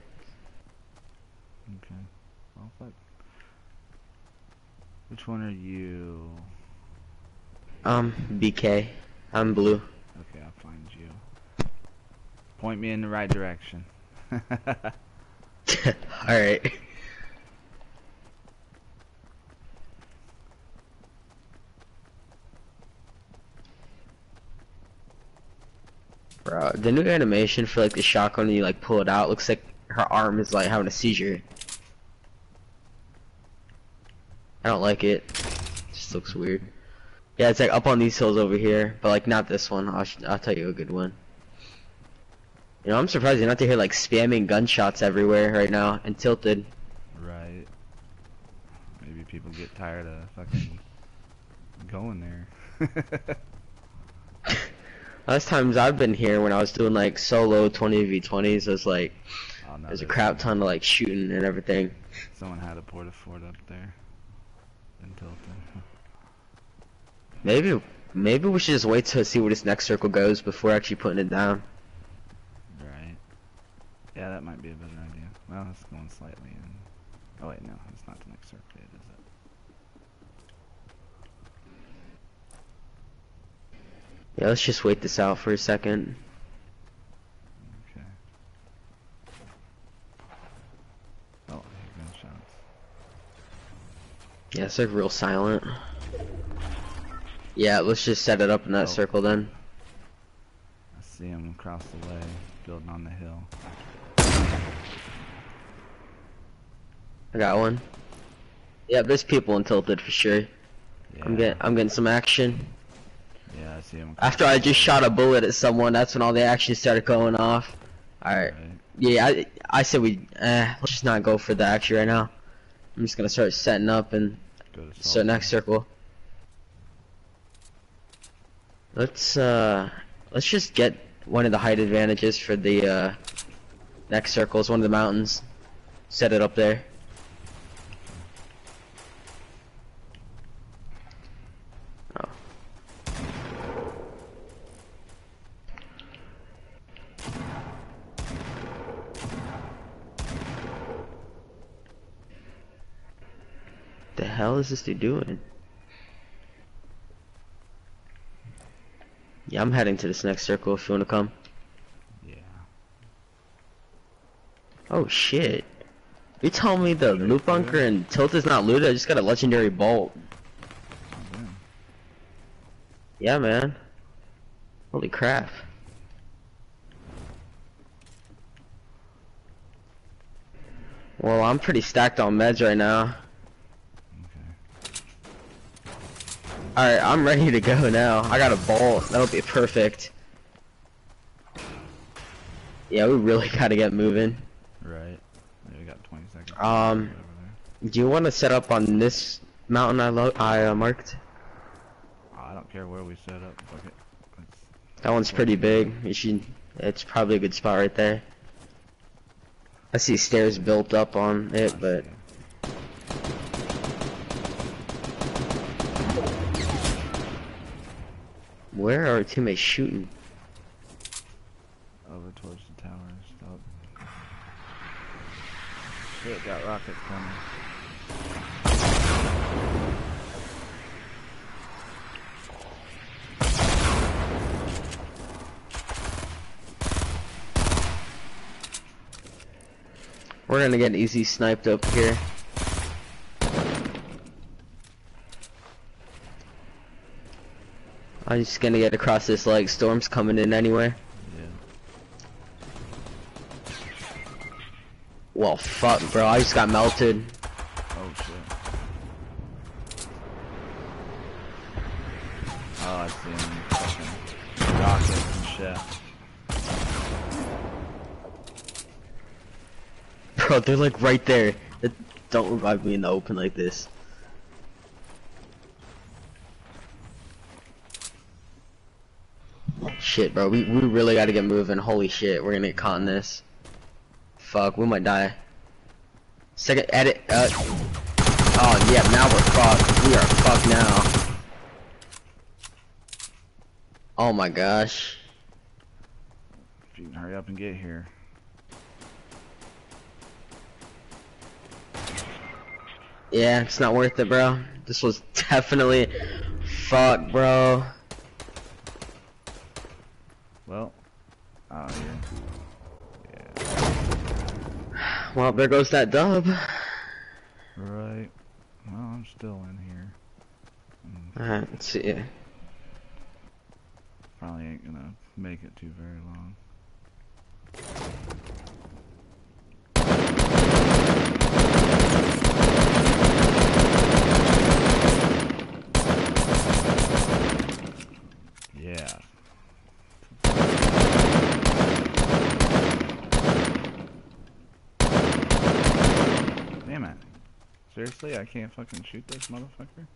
Well, fuck. Which one are you? Um, BK. I'm blue. Okay, I'll find you. Point me in the right direction. Alright. Bro, uh, the new animation for like the shotgun when you like pull it out looks like her arm is like having a seizure. I don't like it. just looks weird. Yeah, it's like up on these hills over here, but like not this one. I'll, I'll tell you a good one. You know, I'm surprised you're not to hear like spamming gunshots everywhere right now and tilted. right. Maybe people get tired of fucking going there. Last times I've been here when I was doing like solo 20v20s, it was like Oh, no, there's a crap ton of like shooting and everything. Someone had a porta fort up there. In Tilted. Maybe maybe we should just wait to see where this next circle goes before actually putting it down. Right. Yeah, that might be a better idea. Well, it's going slightly in. Oh wait, no, it's not the next circle yet, is it? Yeah, let's just wait this out for a second. Okay. Oh, I hear gunshots. Yeah, it's like real silent. Yeah, let's just set it up in that Oh. circle then. I see him across the way, building on the hill. I got one. Yeah, there's people in tilted for sure. Yeah. I'm getting I'm getting some action. Yeah, I see them. After I just shot a bullet at someone, that's when all the action started going off. Alright. Yeah, I I said we eh, let's just not go for the action right now. I'm just gonna start setting up and so next circle. Let's uh let's just get one of the height advantages for the uh next circles, one of the mountains. Set it up there. The hell is this dude doing? Yeah, I'm heading to this next circle if you wanna come. Yeah. Oh shit. You telling me the loot bunker and tilt is not looted? I just got a legendary bolt. Yeah, man. Holy crap. Well, I'm pretty stacked on meds right now. Okay. Alright, I'm ready to go now. I got a bolt. That'll be perfect. Yeah, we really gotta get moving. Right. Yeah, we got 20 seconds. Um. Do you want to set up on this mountain I lo I uh, marked? I don't care where we set up. Fuck it. Let's, That one's pretty big. You should. It's probably a good spot right there. I see stairs built up on it, I but see. Where are our teammates shooting? over towards the towers. Up. Shit, got rockets coming. We're gonna get easy sniped up here. I'm just gonna get across this like storm's coming in anyway. Yeah. Well, fuck, bro. I just got melted. Oh shit. Oh, I see him. Fucking rockets and shit. Bro, they're like right there. It- Don't revive me in the open like this. Shit, bro, we, we really gotta get moving. Holy shit, we're gonna get caught in this. Fuck, we might die. Second edit, uh. Oh, yeah, now we're fucked. We are fucked now. Oh my gosh. If you can hurry up and get here. Yeah, it's not worth it, bro. This was definitely fuck, bro. Well, out here. Yeah. Well, there goes that dub. Right. Well, I'm still in here. Mm, Alright, let's see. Probably ain't gonna make it too very long. Yeah. Damn it. Seriously, I can't fucking shoot this motherfucker?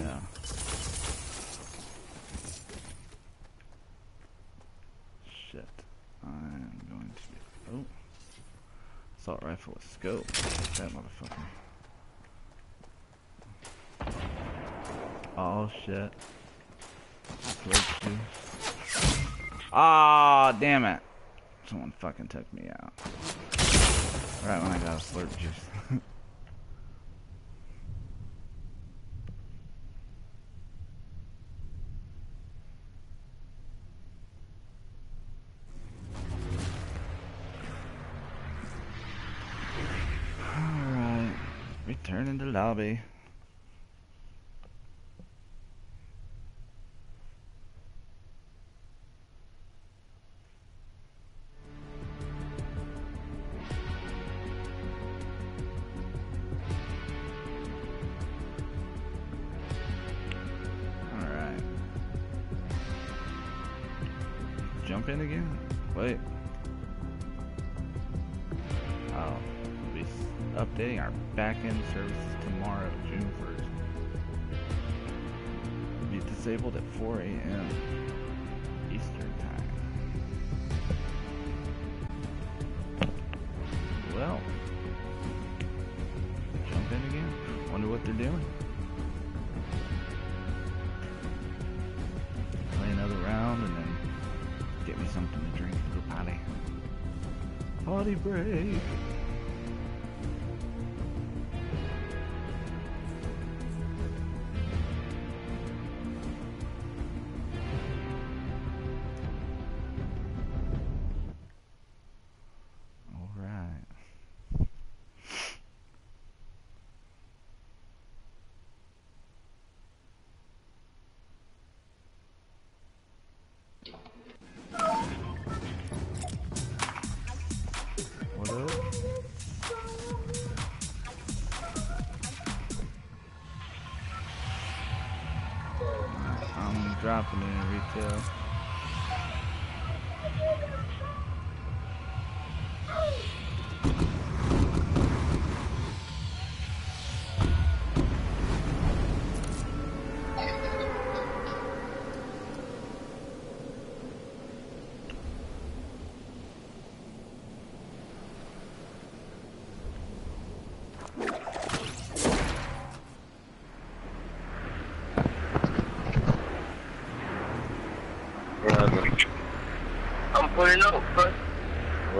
Yeah. Shit. I'm going to. Oh. Assault rifle with scope. That motherfucker. Oh shit. Slurp juice. Ah, damn it. Someone fucking took me out. Right when I got a slurp juice. Alright. Returning to lobby. 4 a.m. Eastern Time. Well, jump in again. Wonder what they're doing. Play another round and then get me something to drink for the potty. Potty break.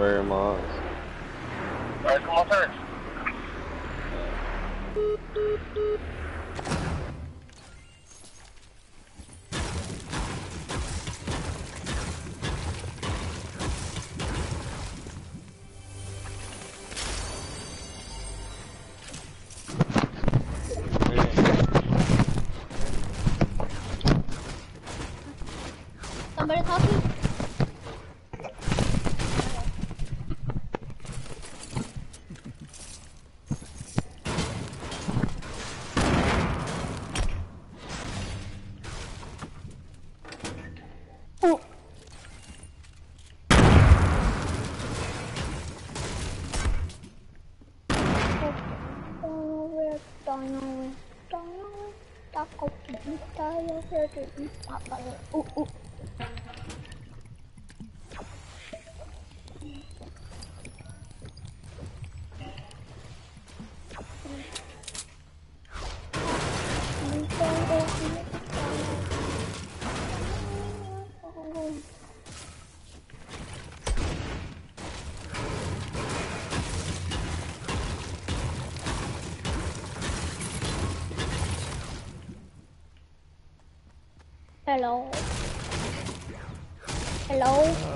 Am I? Ooh, 楼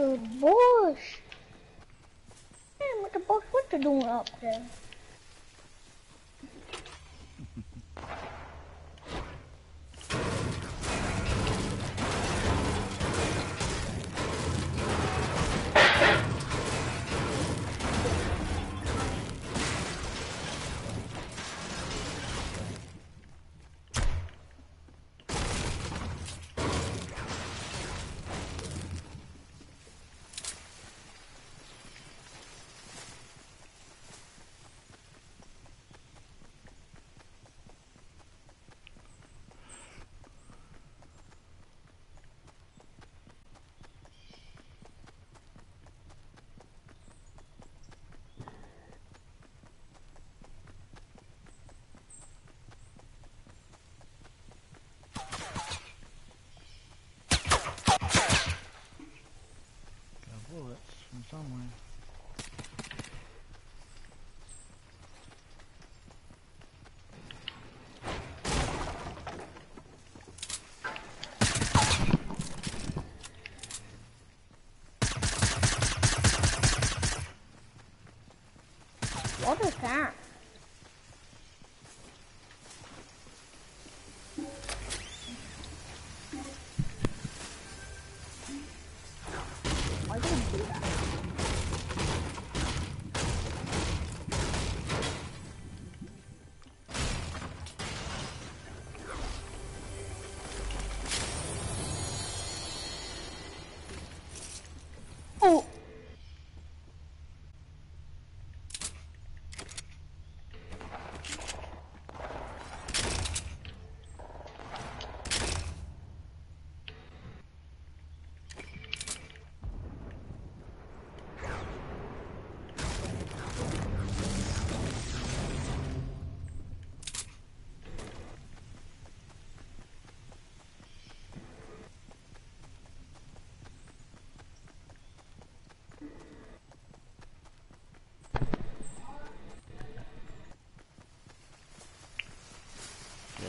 Mr. Bush. Hey, Mr. Bush, what they doing up there? Got bullets from somewhere. What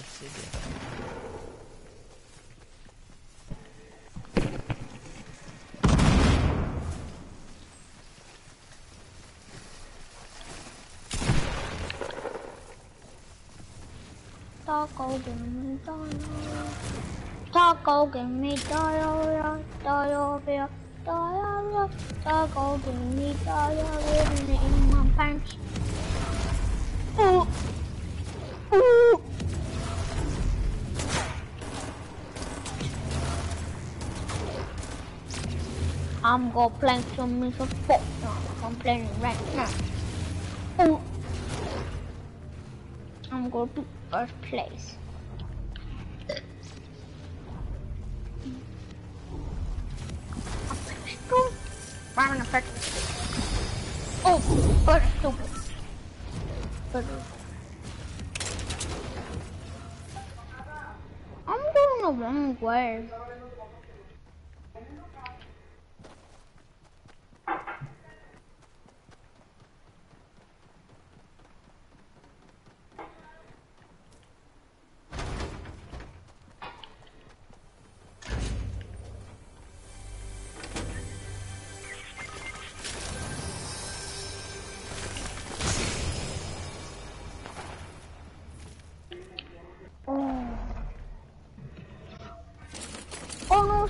Did. Taco, give me diarrhea. Taco, give me diarrhea. Diarrhea. Taco, give me diarrhea pants. I'm gonna play some Mr. Fortnite. I'm playing right now. Ooh. I'm gonna be first place.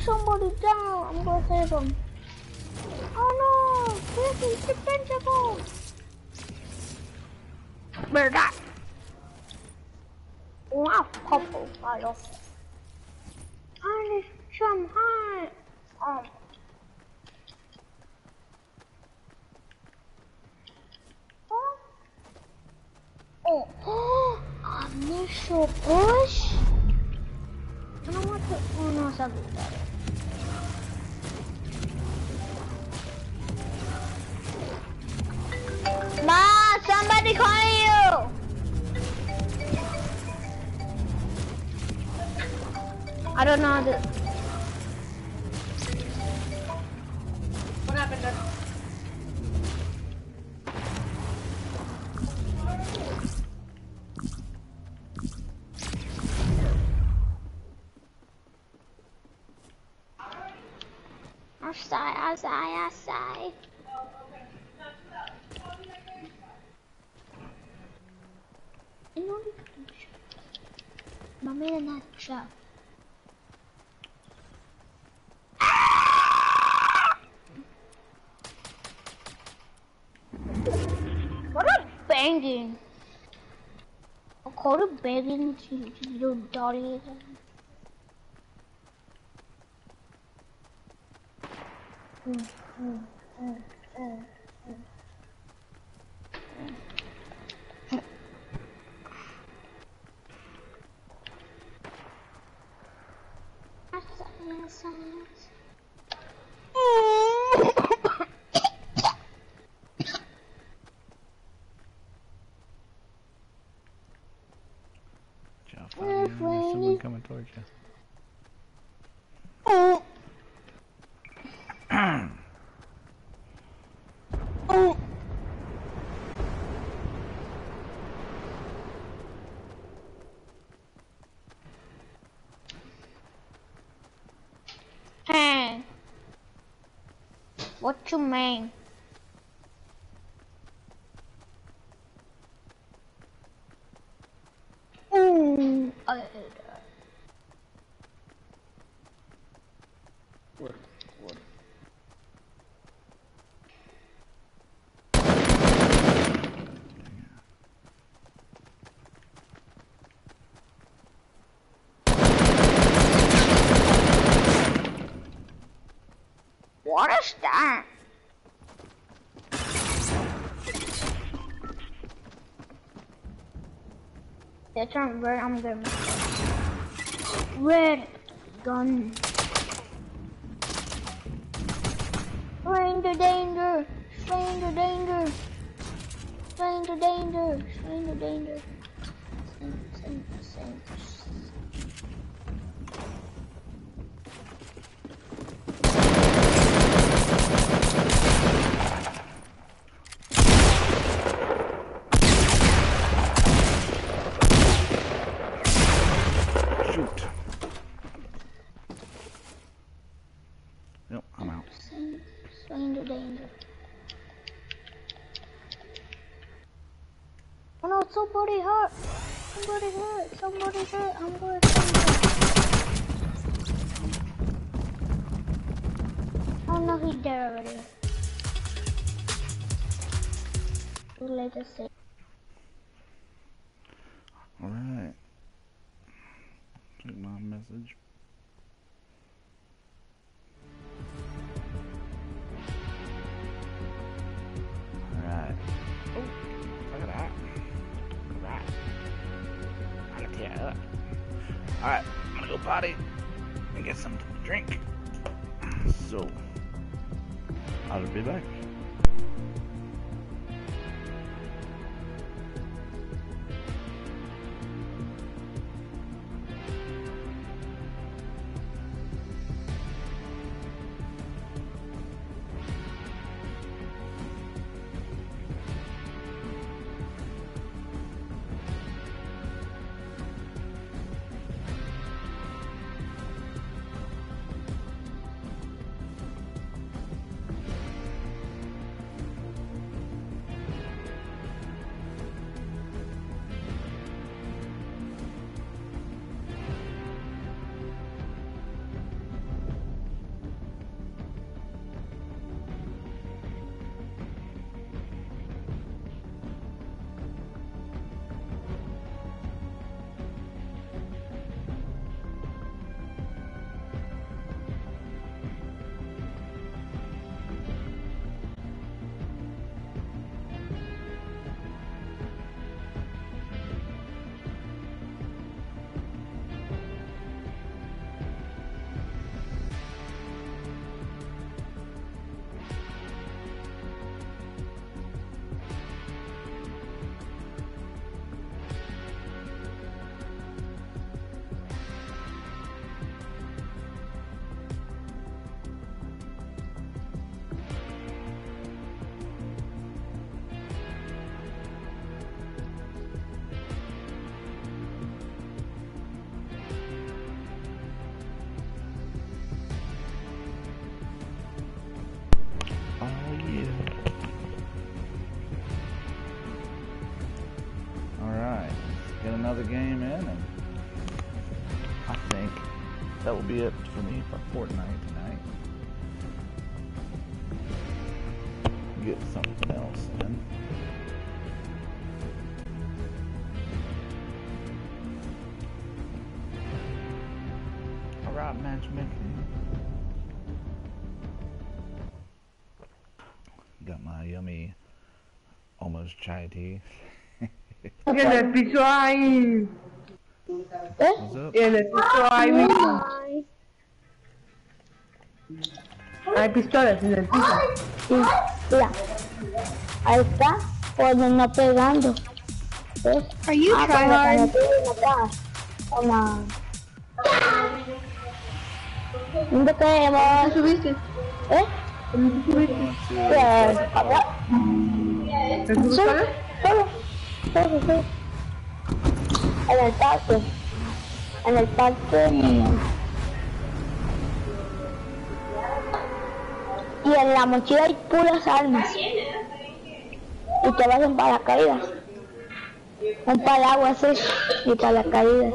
Somebody down. I'm gonna save him. Oh no, this is defensible. Better die. Wow, purple fire. I need some high. Um. Oh. Oh. Initial push? I don't want to. Oh no, something better. Ma, somebody calling you! I don't know the. What happened? Dad? I sigh, I sigh, I sigh. You know you can do shit. Mommy show. What a banging! I called it banging to, your daughter. Jeff, I mean, there's towards you. Hey. What you mean? Ooh. I- What? What? What is that? That's I'm red gun. Alright, I'm gonna go potty and get something to drink. So, I'll be back. Almost chai tea. Que le pisó ahí. What's up? Que le pisó ahí mismo. Ay, Hay pistolas en el piso. sí, mira. Ahí está, pues no pegando. ¿Ves? Are you Ah, cuando- cuando tryhard? peguen acá. Toma. ¿Dónde queremos? subiste? ¿Eh? Going Pues, acá. Solo, solo, solo. En el parque. En el parque. Y en la mochila hay puras armas. Y te vas en paracaídas. Un paraguas es y paracaídas.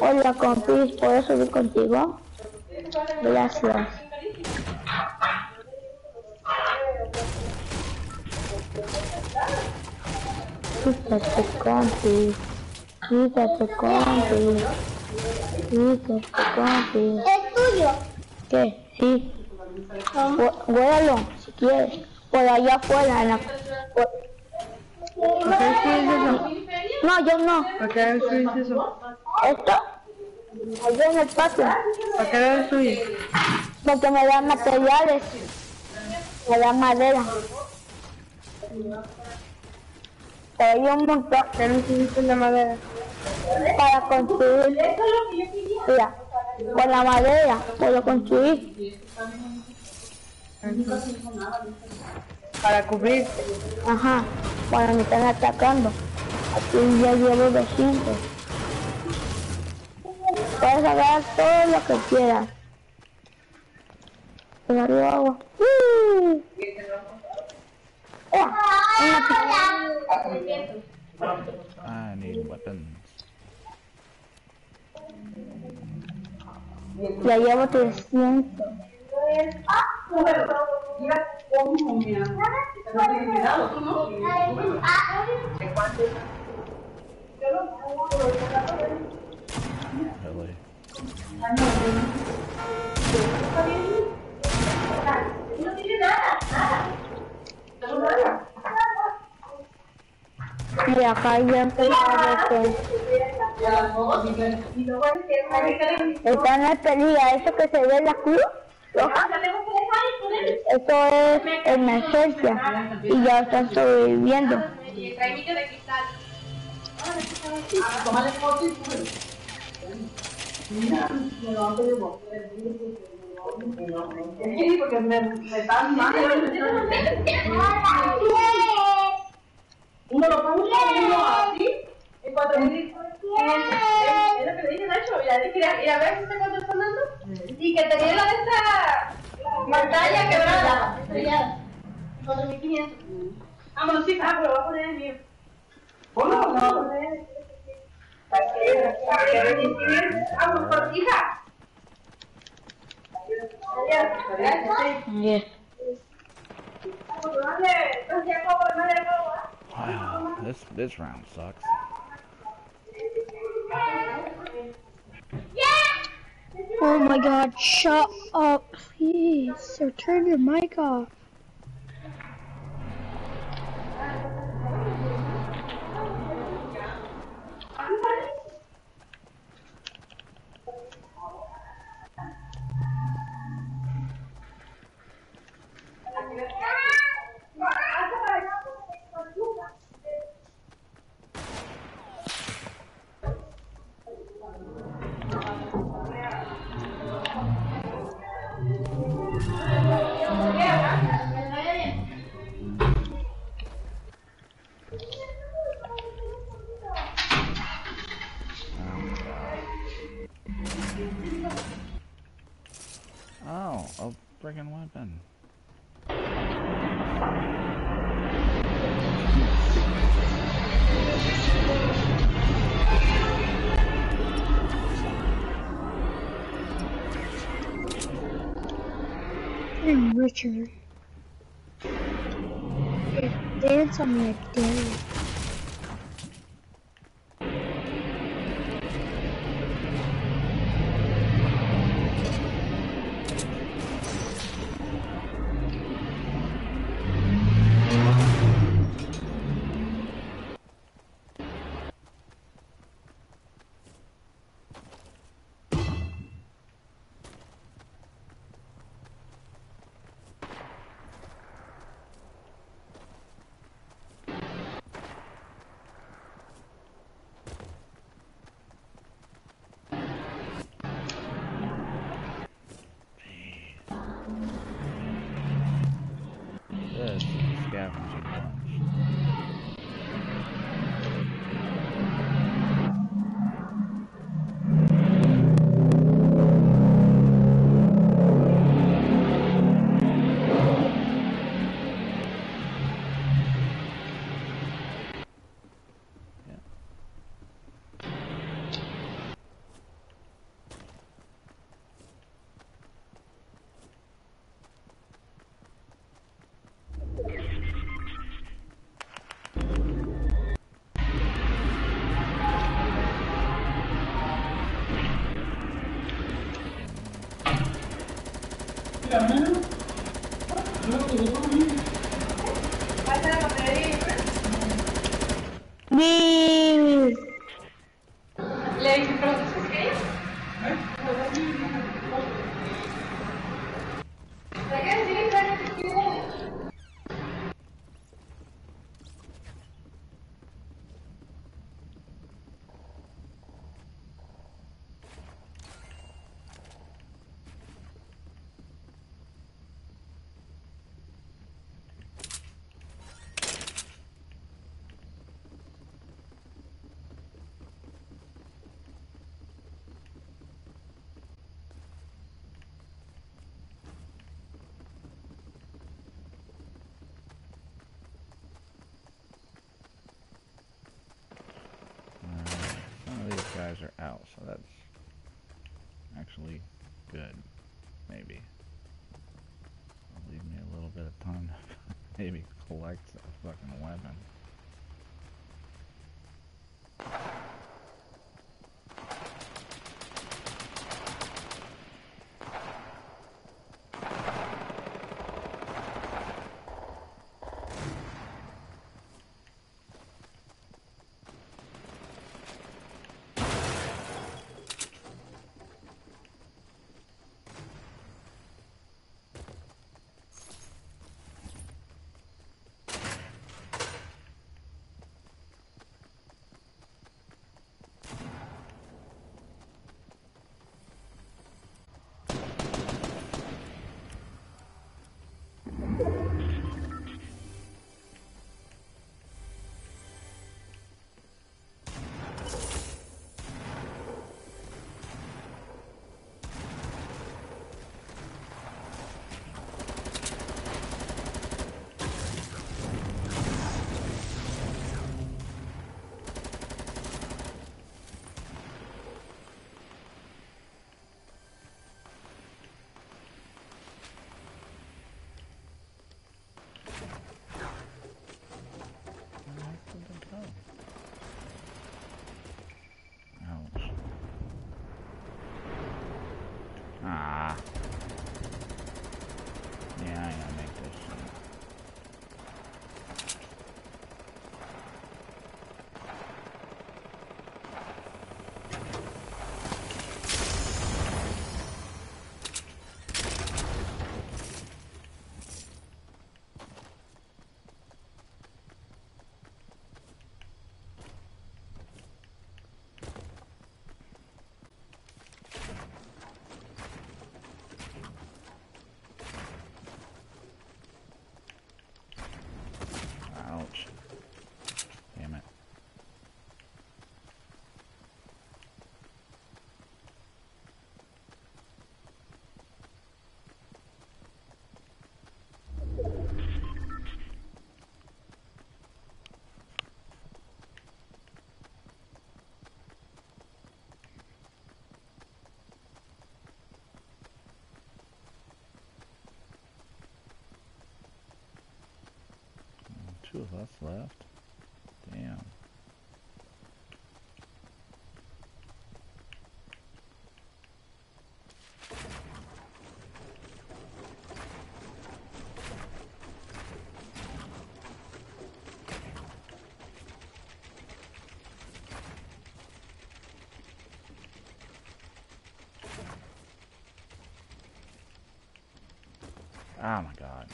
Hola compis, ¿puedo subir contigo? Gracias. Quítate compis, quítate compis, quítate compis. ¿Es tuyo? ¿Qué? Sí. Guárdalo, si quieres. Por allá afuera, en la... por- No, yo no. ¿Por qué subiste eso? Esto, allá en el patio, ¿Por qué lo subiste? porque me dan materiales, me dan madera. Pero hay un montón ¿Qué subiste la madera? para construir. Mira, con la madera puedo construir. Para cubrir. Ajá, cuando me están atacando. Aquí ya llevo 200. Puedes agarrar todo lo que quieras. Pero arriba agua. ¡Uh! Mira, una pistola. I need weapons. Ya llevo 300. Really. Y acá ya empezó Está en la pelea, eso que se ve en la cruz Eso es emergencia y ya están sobreviviendo. En cuatro mil. Es lo que le dije Nacho, ya dije, ir a, ver si sé cuánto están dando. Y que tenía la de esta pantalla quebrada, estrellada. 4500. Vámonos, sí, ah, pero va a poner el mío. No. Vamos, por hija. Wow, this this round sucks. Oh my god, shut up, please. Or turn your mic off. Friggin' weapon. I'm Richard. Dance on me, I guys are out, so that's actually good. Maybe. Leave me a little bit of time to maybe collect a fucking weapon. Two of us left. Damn. Oh my god.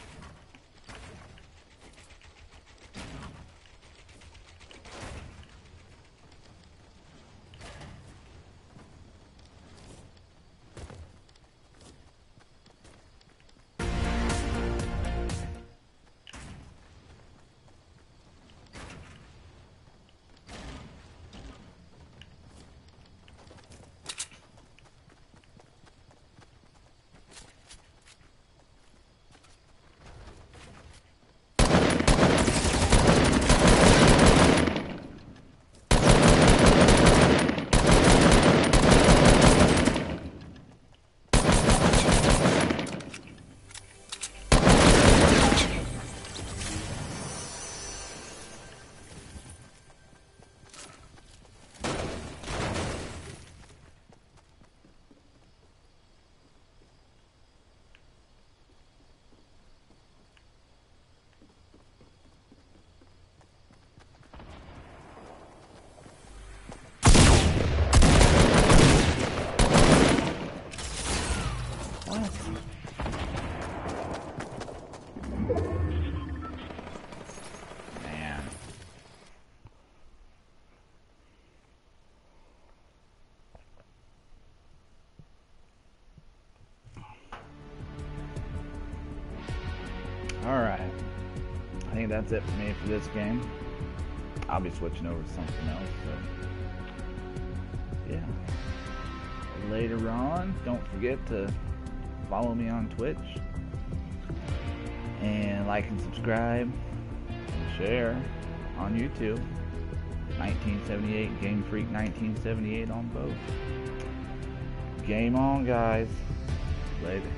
That's it for me for this game. I'll be switching over to something else, so yeah. Later on, don't forget to follow me on Twitch and like and subscribe and share on YouTube. 1978 Game Freak 1978 on both. Game on, guys. Later.